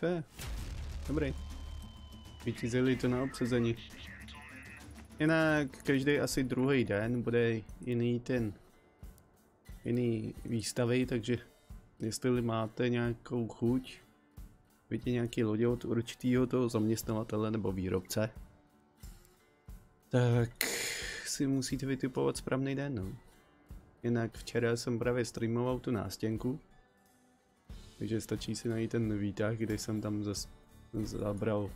je? Dobrý. Vyčízeli to na obsazení. Jinak každý asi druhý den bude jiný ten jiný výstavy, takže jestli máte nějakou chuť, vidíte nějaký lodě od určitého toho zaměstnavatele nebo výrobce, tak si musíte vytipovat správný den. No. Jinak včera jsem právě streamoval tu nástěnku, takže stačí si najít ten výtah, kde jsem tam zabral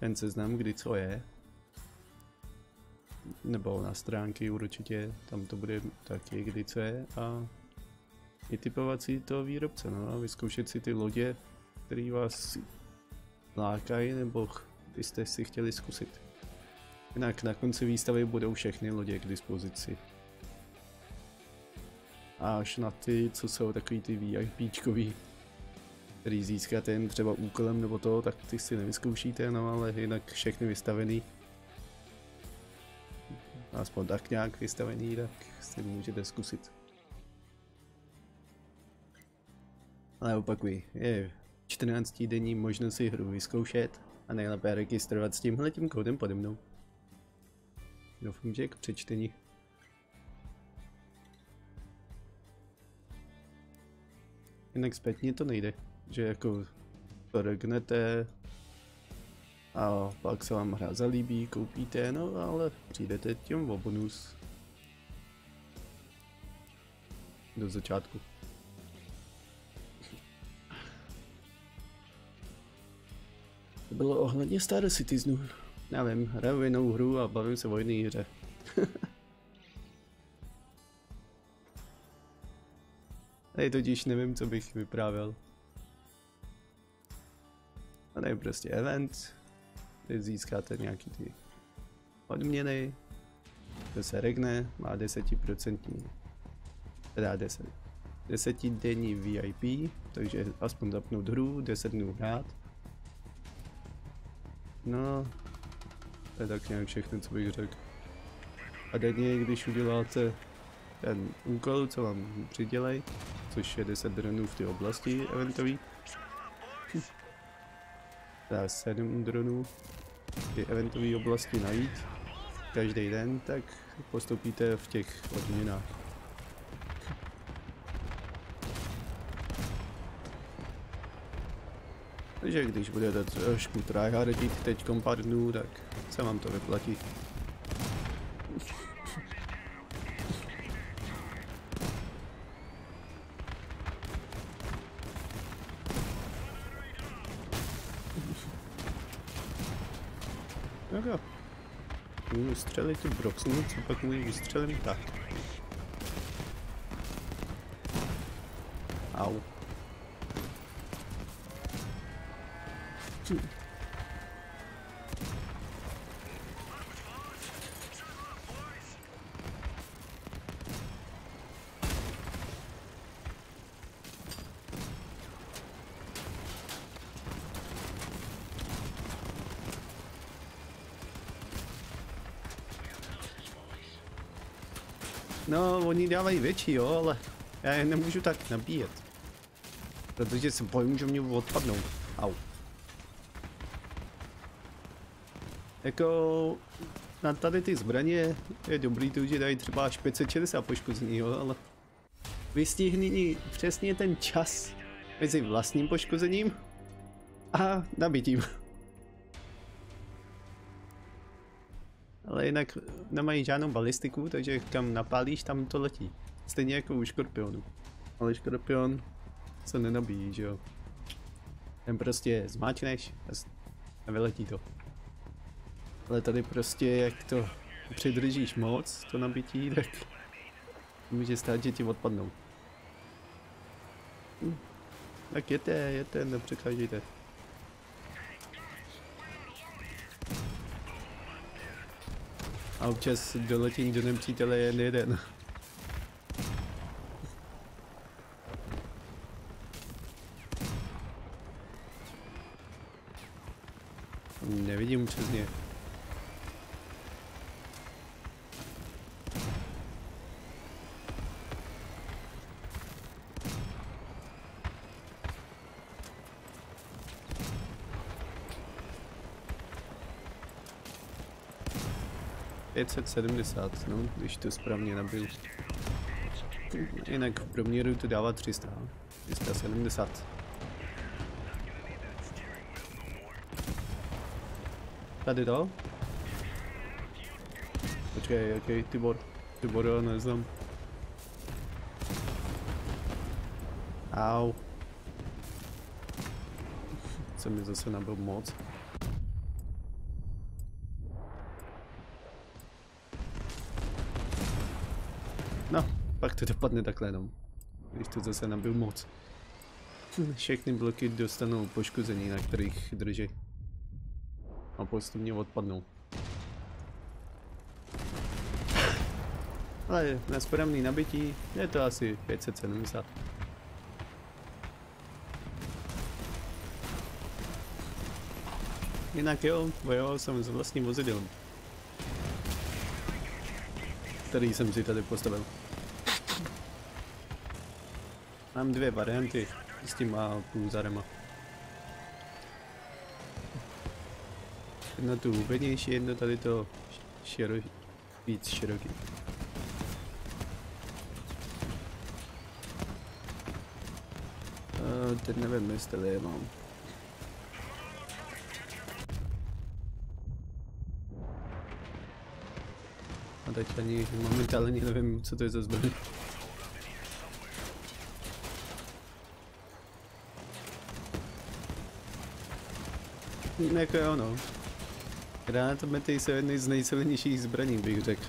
ten seznam, kdy co je. Nebo na stránky určitě, tam to bude taky, kdy co je. A vytipovat si toho výrobce, no a vyzkoušet si ty lodě, které vás lákají, nebo byste si chtěli zkusit. Jinak na konci výstavy budou všechny lodě k dispozici. Až na ty, co jsou takový ty VIPčkový, který získáte jen třeba úkolem nebo to, tak ty si nevyzkoušíte, no ale jinak všechny vystavený. Aspoň tak nějak vystavený, tak si můžete zkusit. Ale opakuji, je 14 denní možnost si hru vyzkoušet a nejlépe registrovat s tímhletím kódem pode mnou. Doufám, že k přečtení. Jinak zpětně to nejde, že jako to regnete a pak se vám hra zalíbí, koupíte, no ale přijdete tím o bonus. Do začátku. To bylo ohledně Star Citizenu. Já vím, hraju jinou hru a bavím se o jiný hře. Tady totiž nevím, co bych vyprávěl. A ne prostě event, kde získáte nějaký ty odměny, to se regne, má 10%, teda 10, 10 denní VIP, takže aspoň zapnout hru, 10 dnů hrát. No, to je tak nějak všechno, co bych řekl. A denně, když uděláte ten úkol, co vám přidělej, což je 10 dronů v té oblasti eventový. Hm. Dá 7 dronů v té eventové oblasti najít každý den, tak postupíte v těch odměnách. Takže když budete trošku tryhardit teď pár dnů, tak se vám to vyplatí. Tak jo. Můžu střelit tu broxnu, co pak můžu vystřelit tak. Au. Hm. No, oni dávají větší, jo, ale já je nemůžu tak nabíjet. Protože se bojím, že mě odpadnou. Au. Jako na tady ty zbraně je dobrý to, že dají třeba až 560 poškození, jo, ale vystihni přesně ten čas mezi vlastním poškozením a nabitím. Ale jinak nemají žádnou balistiku, takže kam napálíš, tam to letí. Stejně jako u škorpionu. Ale škorpion se nenabíjí, že jo. Ten prostě zmáčneš a vyletí to. Ale tady prostě jak to přidržíš moc, to nabití, tak může stát, že ti odpadnou. Hm. Tak jete, jete, nepřekážejte. A občas doletím do nepřítele jen jeden. Nevidím přesně. 570, no, když to správně nabil. Jinak v průměru to dává 300. 370. Tady to? Počkej, jaký Tibor? Tibor já neznám. Au. Se mi zase nabil moc. No, pak to dopadne takhle jenom. Když to zase nabil moc. Všechny bloky dostanou poškození, na kterých drží. A postupně odpadnou. Ale na správný nabití je to asi 570. Jinak jo, bojoval jsem s vlastním vozidlem. Který jsem si tady postavil. Mám dvě varianty s těma půzarema. Jedno tu hubenější, jedno tady to širo, víc široký. Teď nevím, jestli je mám. A teď ani momentálně nevím, co to je za zbraň. Jako jo, no. Granátomety jsou jedny z nejsilnějších zbraní, bych řekl.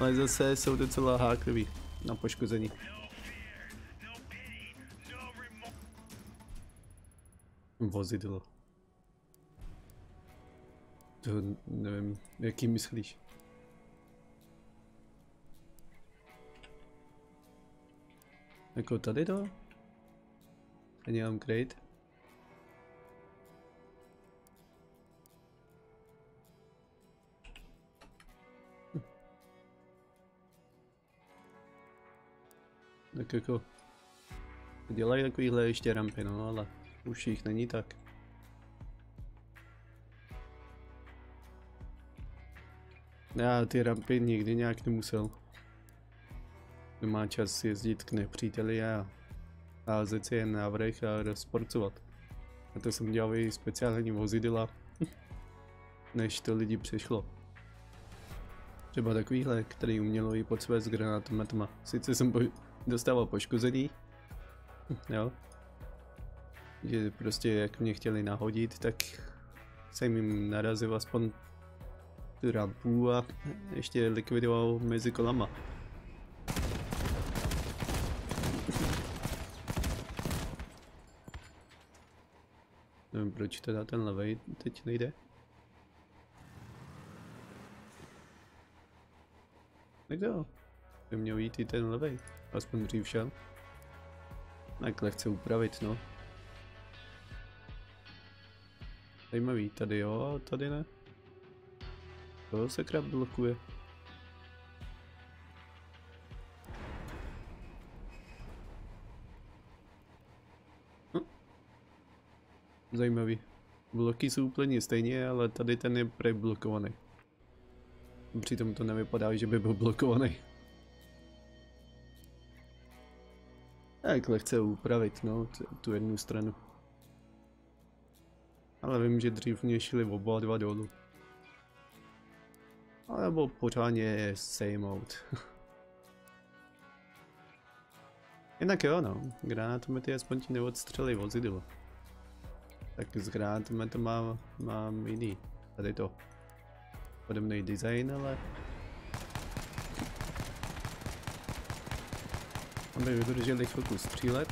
Ale zase jsou docela háklivý na poškození. Vozidlo. To nevím, jaký myslíš. Jako tady to? Ani mám crate? Tak jako... Dělají takovýhle ještě rampy, no ale už jich není tak. Já ty rampy nikdy nějak nemusel. Má čas jezdit k nepříteli a házet si jen návrh a rozporcovat. A to jsem dělal i speciální vozidla, než to lidi přešlo. Třeba takovýhle, který umělo i pod své s granátometama. Sice jsem dostával poškození, jo, že prostě jak mě chtěli nahodit, tak jsem jim narazil aspoň tu rampu a ještě likvidoval mezi kolama. Nevím proč teda ten levej teď nejde. Tak jo, by měl jít i ten levej, aspoň dřív šel. Tak lehce upravit, no. Zajímavý, tady jo, tady ne. To se krab blokuje. Hm. Zajímavý. Bloky jsou úplně stejně, ale tady ten je preblokovaný. Přitom to nevypadá, že by byl blokovaný. Tak lehce upravit, no, tu jednu stranu. Ale vím, že dřív mě šli oba dva dolů. Alebo pořádně same out. Jinak jo no, granátomety aspoň ti neodstřelí vozidlo. Tak s granátometem mám, mám jiný. Tady to. Podobný design, ale... Aby vydrželi chvilku střílet.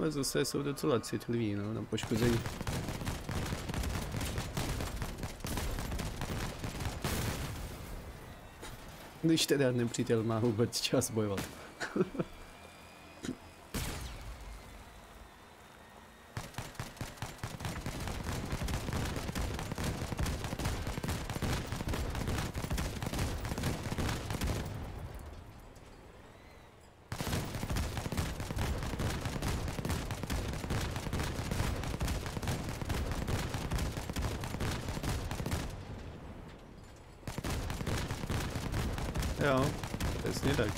ale zase jsou docela citliví no, na poškození. Když teda nepřítel má vůbec čas bojovat. Jo, přesně tak.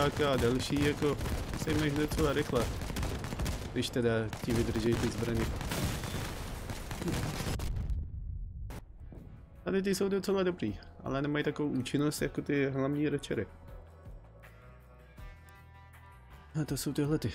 Posáka a další jako se jim docela rychle. Když teda ti vydrží ty zbraně. Ale ty jsou docela dobrý, ale nemají takovou účinnost jako ty hlavní rečery. A to jsou tyhle ty.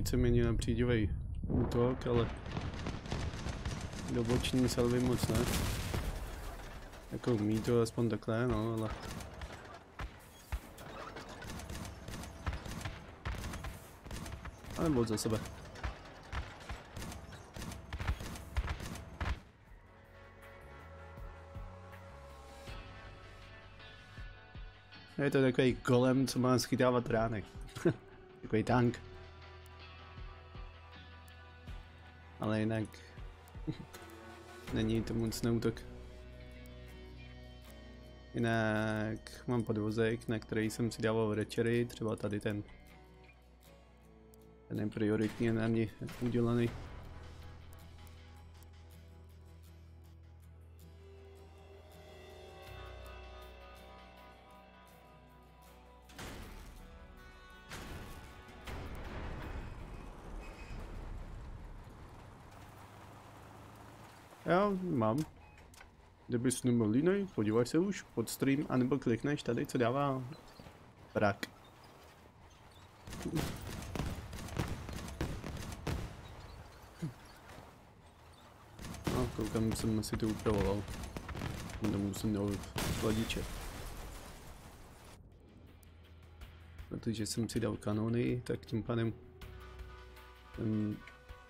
Víceméně napřídivej útok, ale do boční salvy moc ne. Jako umí to aspoň takhle, no, ale... Ale moc za sebe. Je to takový golem, co má schytávat rány. takový tank. Ale jinak... Není to moc neútok. Jinak mám podvozek, na který jsem si dával večery, třeba tady ten. Ten je prioritně na mě udělaný. Kdybys nebyl jiný, podívej se už pod stream, anebo klikneš tady, co dává brak. No, koukám, jsem si to upravoval. Nebo jsem měl chladiče. Protože jsem si dal kanony, tak tím pádem jsem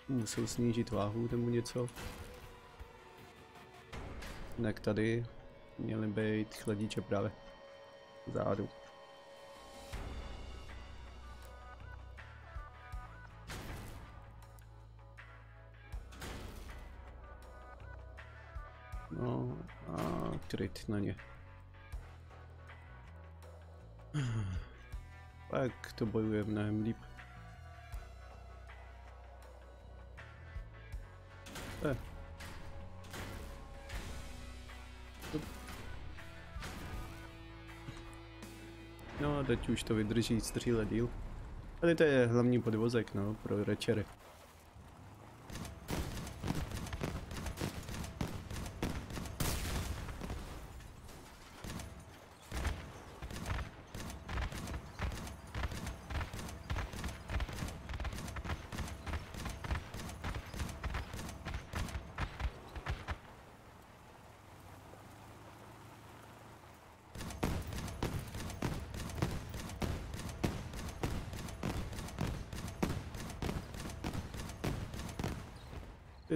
musel snížit váhu nebo něco. Jinak tady měly být chladiče právě zádu. No a kryt na ně. Tak to bojuje mnohem líp. Eh. Teď už to vydrží střílet díl. Tady to je hlavní podvozek, no, pro rečery.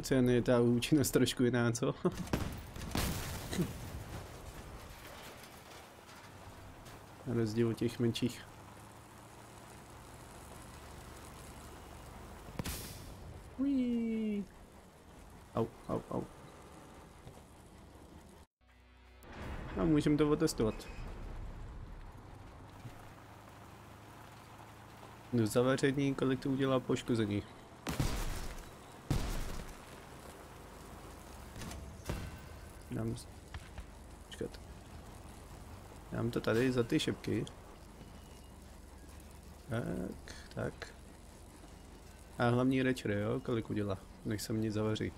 Přece jen je ta účinnost trošku jiná, co? Na rozdíl těch menších. Au, au, au. A můžeme to otestovat. Do zavření, kolik to udělá poškození. Dám... Počkat. Dám to tady za ty šipky. Tak, tak. A hlavní rečer, jo? Kolik udělá, než se mě zavaří.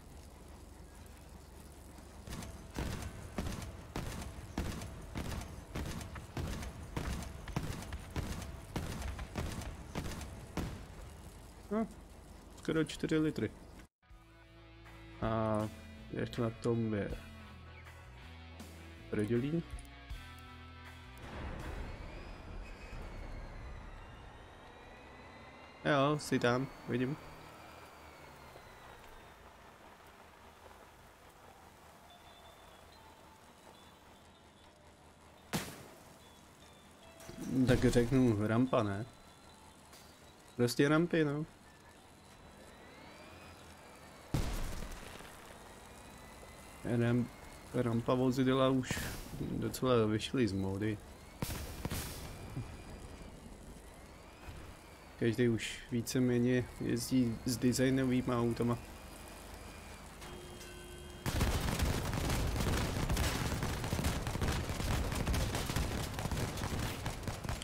No, skoro 4 litry. A jak na tom je rozdělí. Jo, si tam, vidím. Tak řeknu rampa, ne? Prostě rampy, no. Ramp rampa vozidla už docela vyšly z módy. Každý už víceméně jezdí s designovými autama.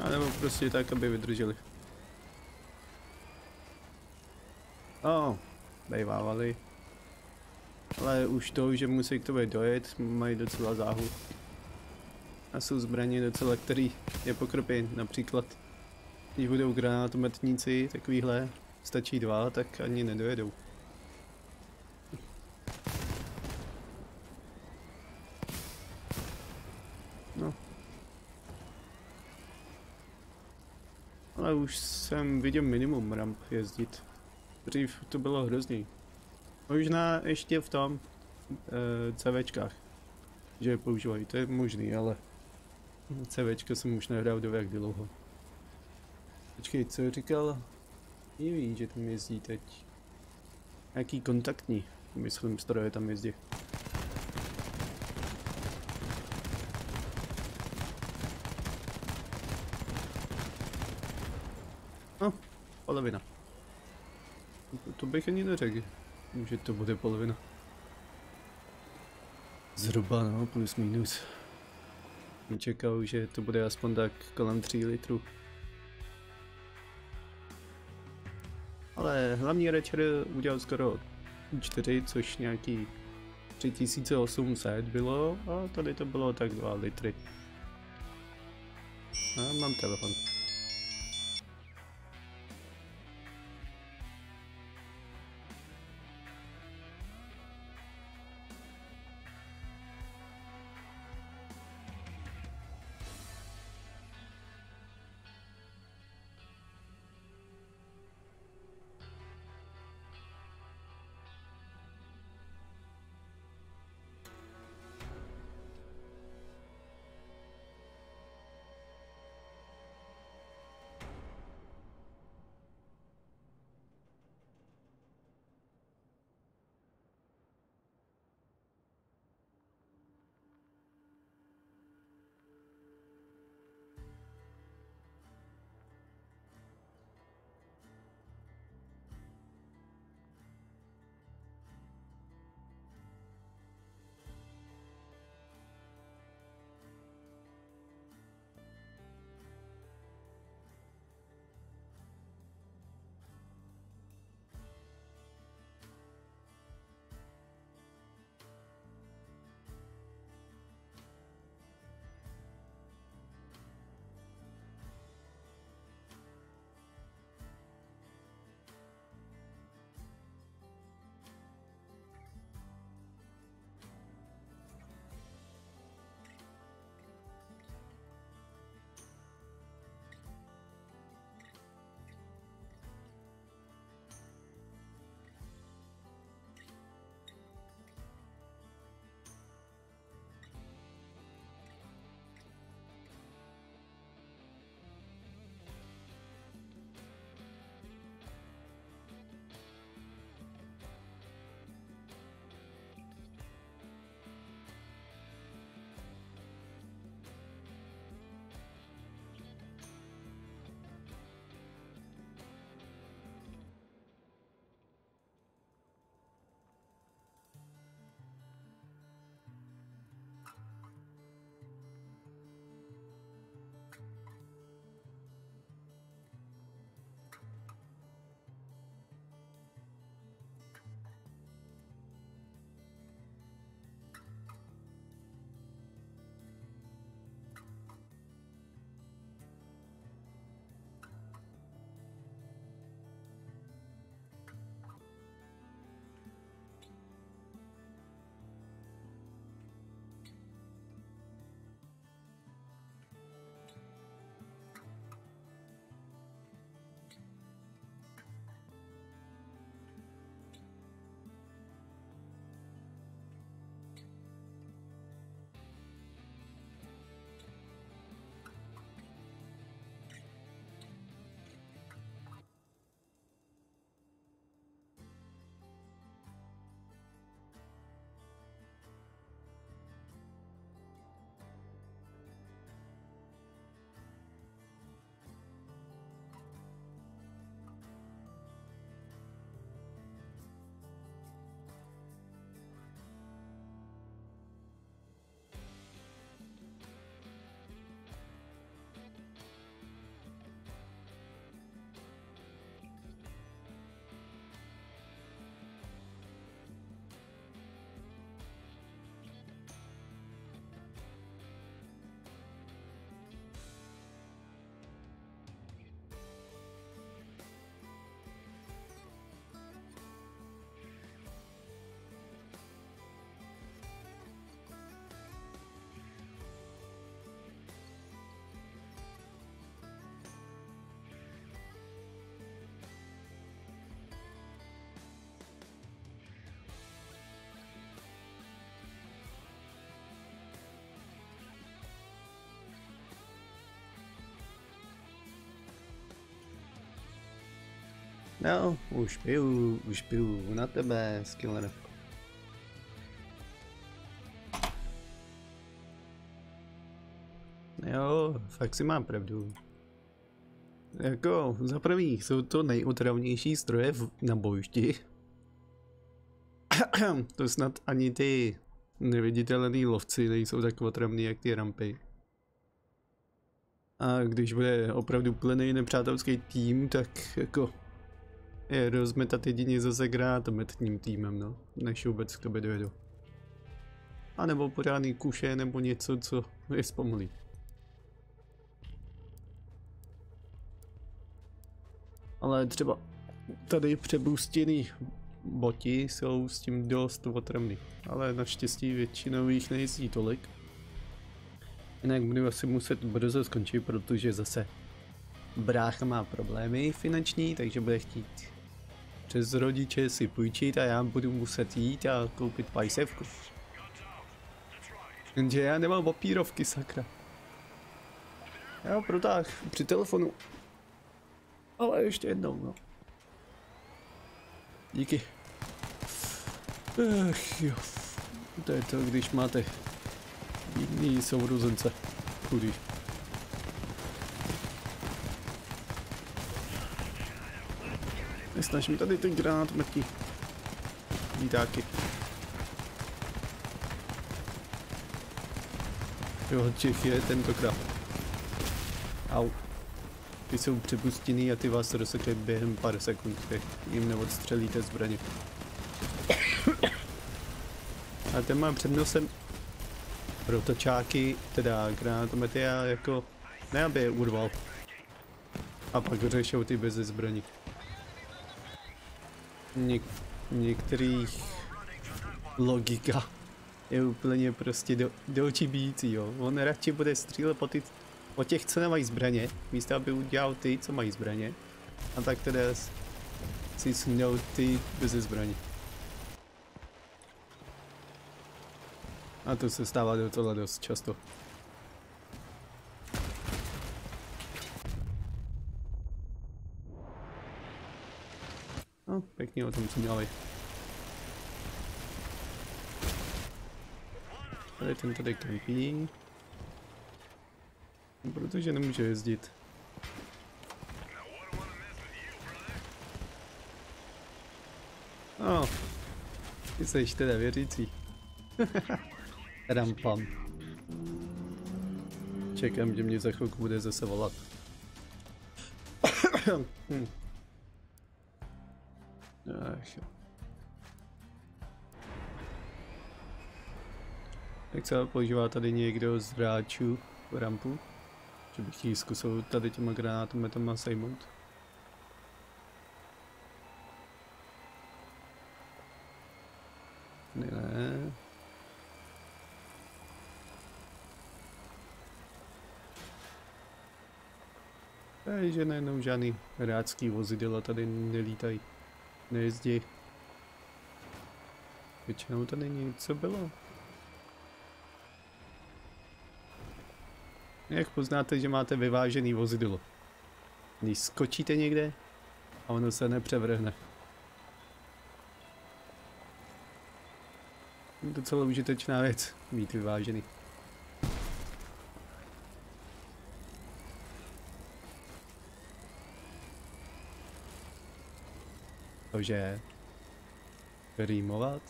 A nebo prostě tak, aby vydrželi. O, bejvávali. Ale už to, že musí k tobě dojet, mají docela záhu. A jsou zbraně docela, který je pokropí. Například, když budou granátometníci takovýhle, stačí dva, tak ani nedojedou. No. Ale už jsem viděl minimum ramp jezdit. Dřív to bylo hrozný. Možná ještě v tom uh, CVčkách, že je používají, to je možný, ale CVčka jsem už nehrál do jak dlouho. Počkej, co říkal? Neví, že tam jezdí teď. Jaký kontaktní, myslím, stroje tam jezdí. No, polovina. To, to bych ani neřekl, že to bude polovina. Zhruba, no, plus minus. Čekal, že to bude aspoň tak kolem 3 litrů. Ale hlavní Ratcher udělal skoro 4, což nějaký 3800 bylo a tady to bylo tak 2 litry. A mám telefon. No, už piju, už piju na tebe, skiller. Jo, fakt si mám pravdu. Jako, za prvý, jsou to nejotravnější stroje v, na bojišti. to snad ani ty neviditelný lovci nejsou tak otravní jak ty rampy. A když bude opravdu plný nepřátelský tým, tak jako je rozmetat jedině zase grátometním týmem, no, než vůbec k tobě dojedu. A nebo pořádný kuše nebo něco, co je zpomalý. Ale třeba tady přebůstěný boti jsou s tím dost otravný. Ale naštěstí většinou jich nejezdí tolik. Jinak budu asi muset brzo skončit, protože zase brácha má problémy finanční, takže bude chtít přes rodiče si půjčit a já budu muset jít a koupit pajsevku. Jenže já nemám papírovky, sakra. Já protáh při telefonu. Ale ještě jednou, no. Díky. Ech jo. To je to, když máte jiný sourozence. Chudý. Nesnaž mi tady ten granát mrtí. Vítáky. Jo, Čech je tentokrát. Au. Ty jsou přepustěný a ty vás rozsekne během pár sekund, jak jim neodstřelíte zbraně. A ten má před nosem rotočáky, teda granátomety já jako ne aby je urval. A pak řešil ty bez zbraní. Něk některých logika je úplně prostě do, do očí bíjící, jo. On radši bude střílet po, ty, po těch, co nemají zbraně, místo aby udělal ty, co mají zbraně. A tak teda si směl ty bez zbraní. A to se stává docela dost často. No, pěkně o tom co měli. Tady ten tady kempí. Protože nemůže jezdit. No, ty jsi teda věřící. Rampam. Čekám, že mě za chvilku bude zase volat. hm. Jo. Jak se používá tady někdo z hráčů rampu? Že bych ji zkusil tady těma granátometama sejmout? Ne, ne. Takže najednou žádný hráčský vozidla tady nelítají, nejezdí. Většinou tady něco bylo. Jak poznáte, že máte vyvážený vozidlo? Když skočíte někde a ono se nepřevrhne. Docela užitečná věc, mít vyvážený. Cože? Rýmovat?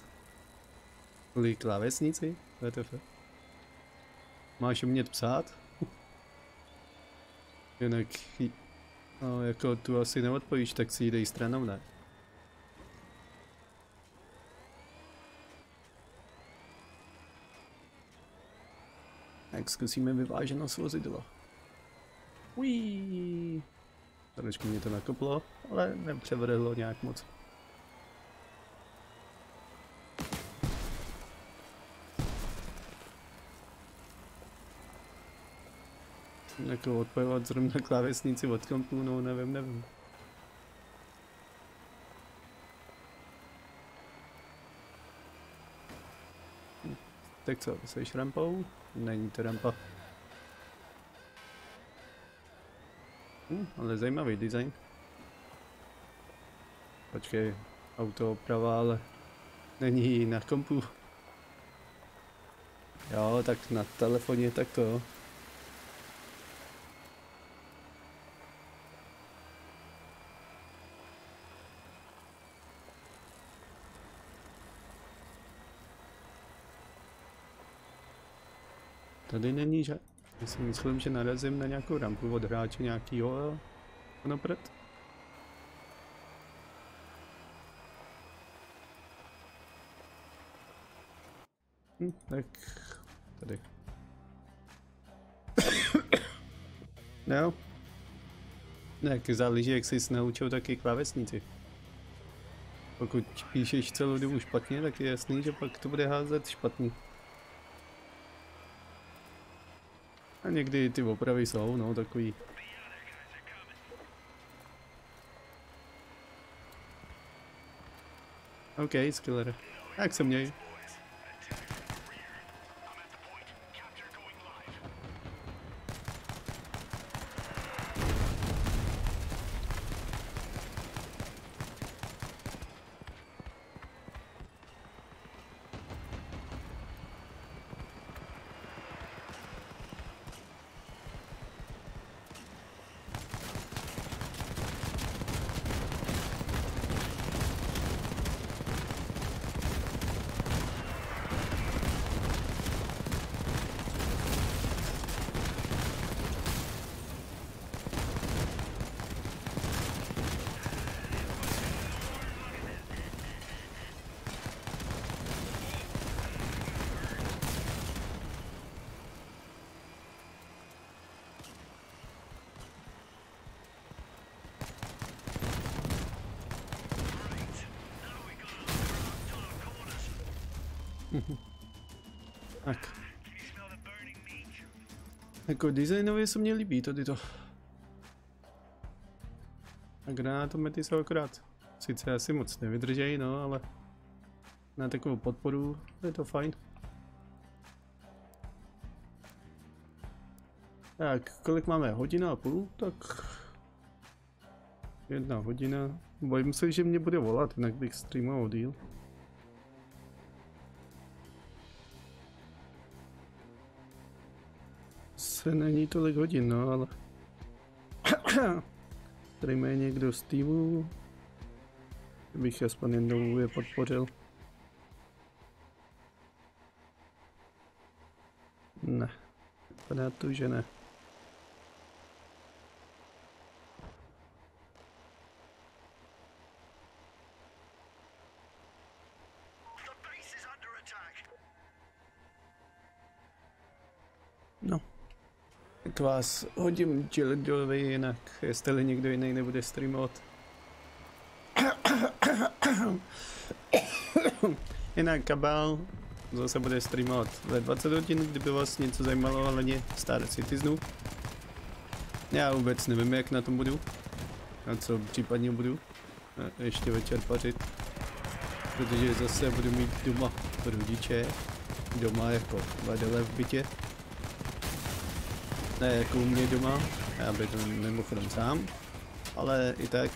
Kvůli klávesnici? WTF? Máš umět psát? Jinak, no, jako tu asi neodpovíš, tak si jdej stranou, ne? Tak zkusíme vyváženost vozidla. Uí. Trošku mě to nakoplo, ale nepřevrhlo nějak moc. Jako odpojovat zrovna klávesnici od kompu, no nevím, nevím. Tak co, jsi rampou? Není to rampa. Hm, ale zajímavý design. Počkej, auto oprava, ale není na kompu. Jo, tak na telefoně tak to. Tady není žád... Já si myslím, že narazím na nějakou rampu od hráče nějakýho a ono prd. Hm, tak tady. no. Tak záleží, jak jsi naučil taky klávesnici. Pokud píšeš celou dobu špatně, tak je jasný, že pak to bude házet špatně. A někdy ty opravy jsou, no, takový. OK, skiller. Jak se měj? Tak. Jako designově se mně líbí tady to. A granátomety jsou akorát. Sice asi moc nevydržejí, no, ale na takovou podporu je to fajn. Tak, kolik máme? Hodina a půl? Tak... Jedna hodina. Bojím se, že mě bude volat, jinak bych streamoval díl. Se není tolik hodin, no, ale... Tady má někdo z týmu. Bych aspoň jednou je podpořil. Ne. Vypadá to, že ne. No. Tak vás hodím Jildovi, jinak jestli někdo jiný nebude streamovat. jinak Kabal zase bude streamovat ve 20 hodin, kdyby vás něco zajímalo, ale mě Star Citizenu. Já vůbec nevím, jak na tom budu. A co případně budu ještě večer pařit. Protože zase budu mít doma rodiče. Doma jako vedele v bytě. Ne jako u mě doma, já bydlím mimochodem sám. Ale i tak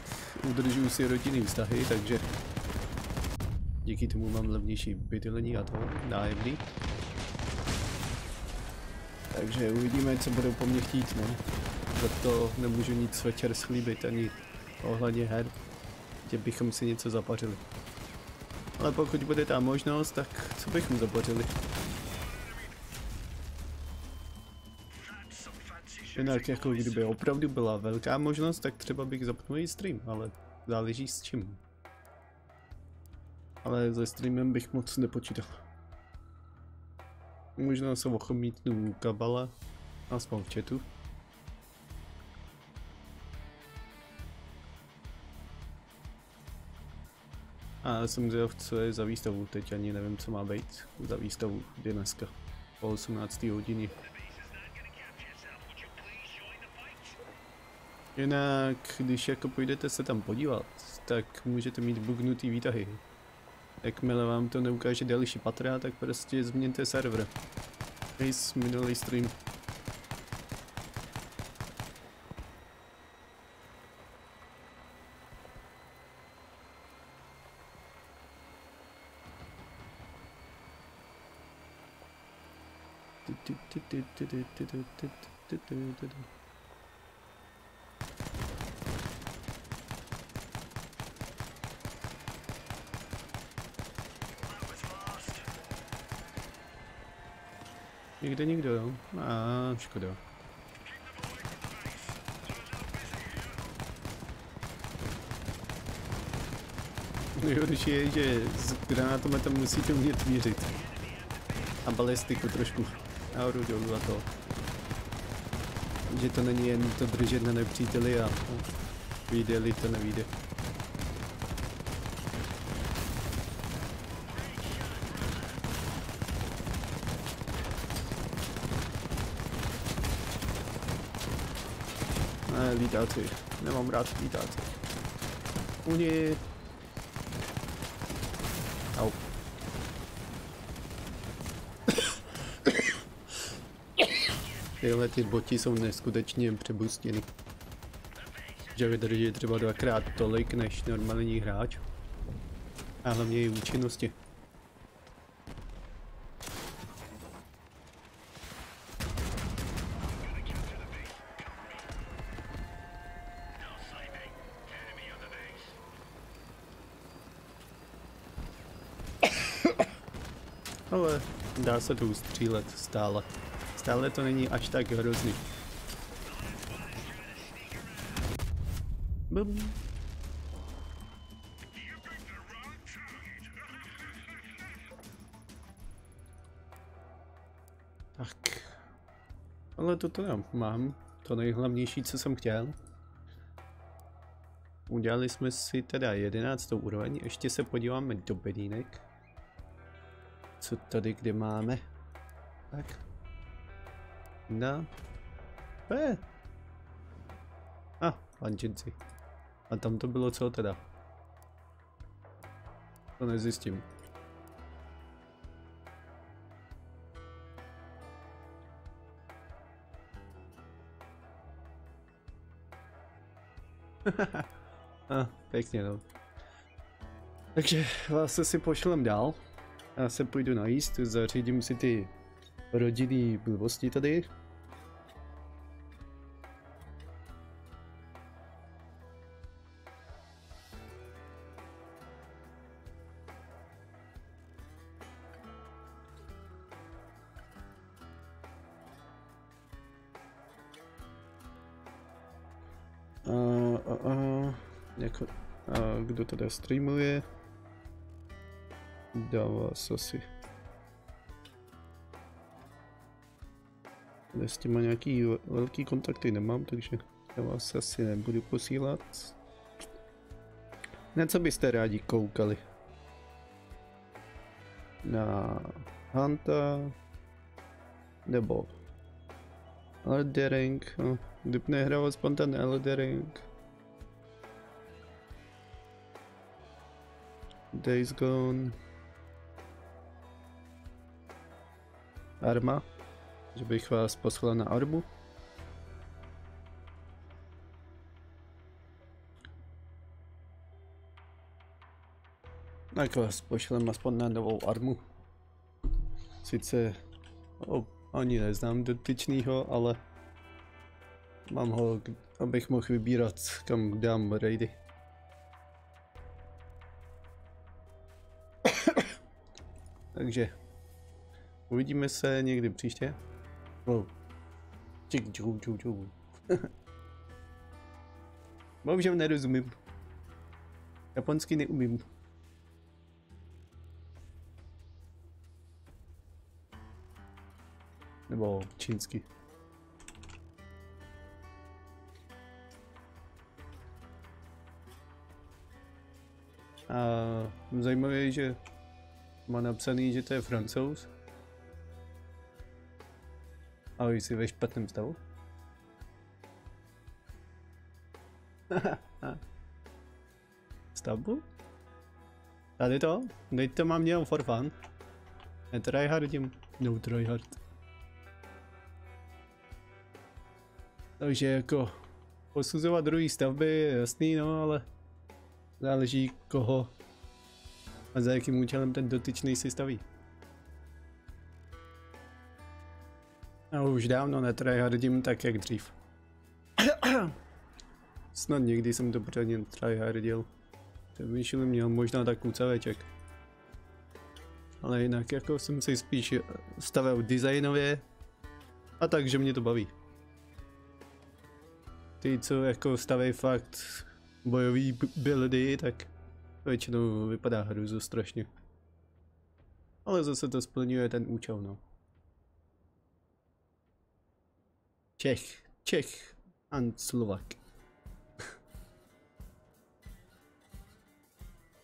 udržuju si rodinný vztahy, takže díky tomu mám levnější bydlení a to nájemný. Takže uvidíme, co budou po mně chtít, no. Za to nemůžu nic večer slíbit ani ohledně her, že bychom si něco zapařili. Ale pokud bude ta možnost, tak co bychom zapařili? Jinak jako kdyby opravdu byla velká možnost, tak třeba bych zapnul i stream, ale záleží s čím. Ale se streamem bych moc nepočítal. Možná se ochomítnu kabala, aspoň v chatu. A jsem zvědav, co je za výstavu, teď ani nevím, co má být za výstavu dneska po 18. hodině. Jinak, když jako půjdete se tam podívat, tak můžete mít bugnutý výtahy. Jakmile vám to neukáže další patra, tak prostě změňte server. Nejs minulý stream. Du, du, du, du, du, du, du, du, du, du, du. Nikde nikdo, jo? A škoda. Nejhorší je, že s granátometem musíte umět mířit. A balistiku trošku. Nahoru dolů a to. Že to není jen to držet na nepříteli a vyjde to nevíde. Lítáci. Nemám rád lítáci. Unit. Au. Tyhle ty boty jsou neskutečně přebustěny. Že vydrží třeba dvakrát tolik než normální hráč. A hlavně i účinnosti. Ale dá se to ustřílet stále. Stále to není až tak hrozný. Bum. Tak. Ale toto já mám. To nejhlavnější, co jsem chtěl. Udělali jsme si teda 11. úroveň, ještě se podíváme do bedínek. Co tady kde máme? Tak. No. Eh. A, ah. A tam to bylo co teda? To nezjistím. Ah, pěkně no. Takže vás si pošlem dál. Já se půjdu najíst, zařídím si ty rodinný blbosti tady. A, a, a, jako, a kdo teda streamuje? Dává asi. s těma nějaký velký kontakty nemám, takže já vás asi nebudu posílat. Něco byste rádi koukali. Na Hanta nebo Eldering, no, kdyby nehrál aspoň ten Eldering. Days Gone. Arma že bych vás poslal na arbu. Tak vás pošlem aspoň na novou armu. Sice oh, ani neznám dotyčnýho, ale mám ho, abych mohl vybírat, kam dám raidy. Takže uvidíme se někdy příště. Wow. Čik, čuk, čuk, čuk. Bohužel nerozumím. Japonsky neumím. Nebo čínsky. A zajímavé je, že má napsaný, že to je francouz. A jsi ve špatném stavu? Stavbu? Tady to? Teď to mám dělat for fun. Netryhardím. No tryhard. Takže jako posuzovat druhý stavby je jasný, no ale záleží koho a za jakým účelem ten dotyčný si staví. Já už dávno netryhardím tak, jak dřív. Snad někdy jsem to pořádně tryhardil. Přemýšlím, měl možná tak kucaveček. Ale jinak jako jsem si spíš stavil designově a tak, že mě to baví. Ty, co jako staví fakt bojový buildy, tak většinou vypadá hruzu strašně. Ale zase to splňuje ten účel, no. Čech, Čech a Slovak.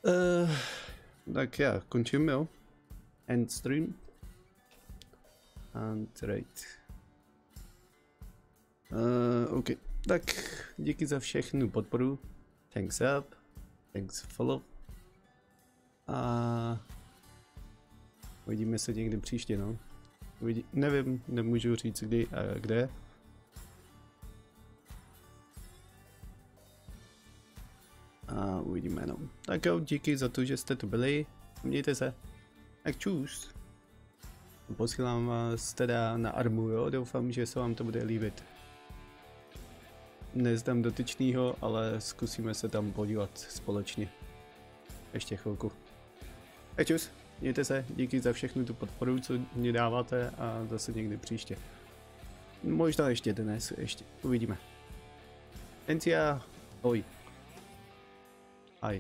uh, tak já končím, jo. End stream. And right. Uh, OK. Tak díky za všechnu podporu. Thanks up. Thanks follow. A uvidíme se někdy příště, no. Uvidí, nevím, nemůžu říct kdy a kde. A uvidíme, no. Tak jo, díky za to, že jste tu byli. Mějte se. Tak čus. Posílám vás teda na armu, jo. Doufám, že se vám to bude líbit. Neznám dotyčnýho, ale zkusíme se tam podívat společně. Ještě chvilku. Tak čus. Mějte se, díky za všechnu tu podporu, co mě dáváte a zase někdy příště. Možná ještě dnes, ještě, uvidíme. Encia, oj. Aj.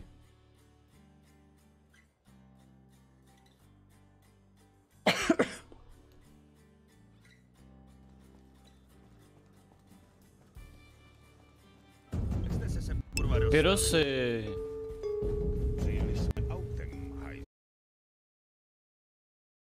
Ty Rosy.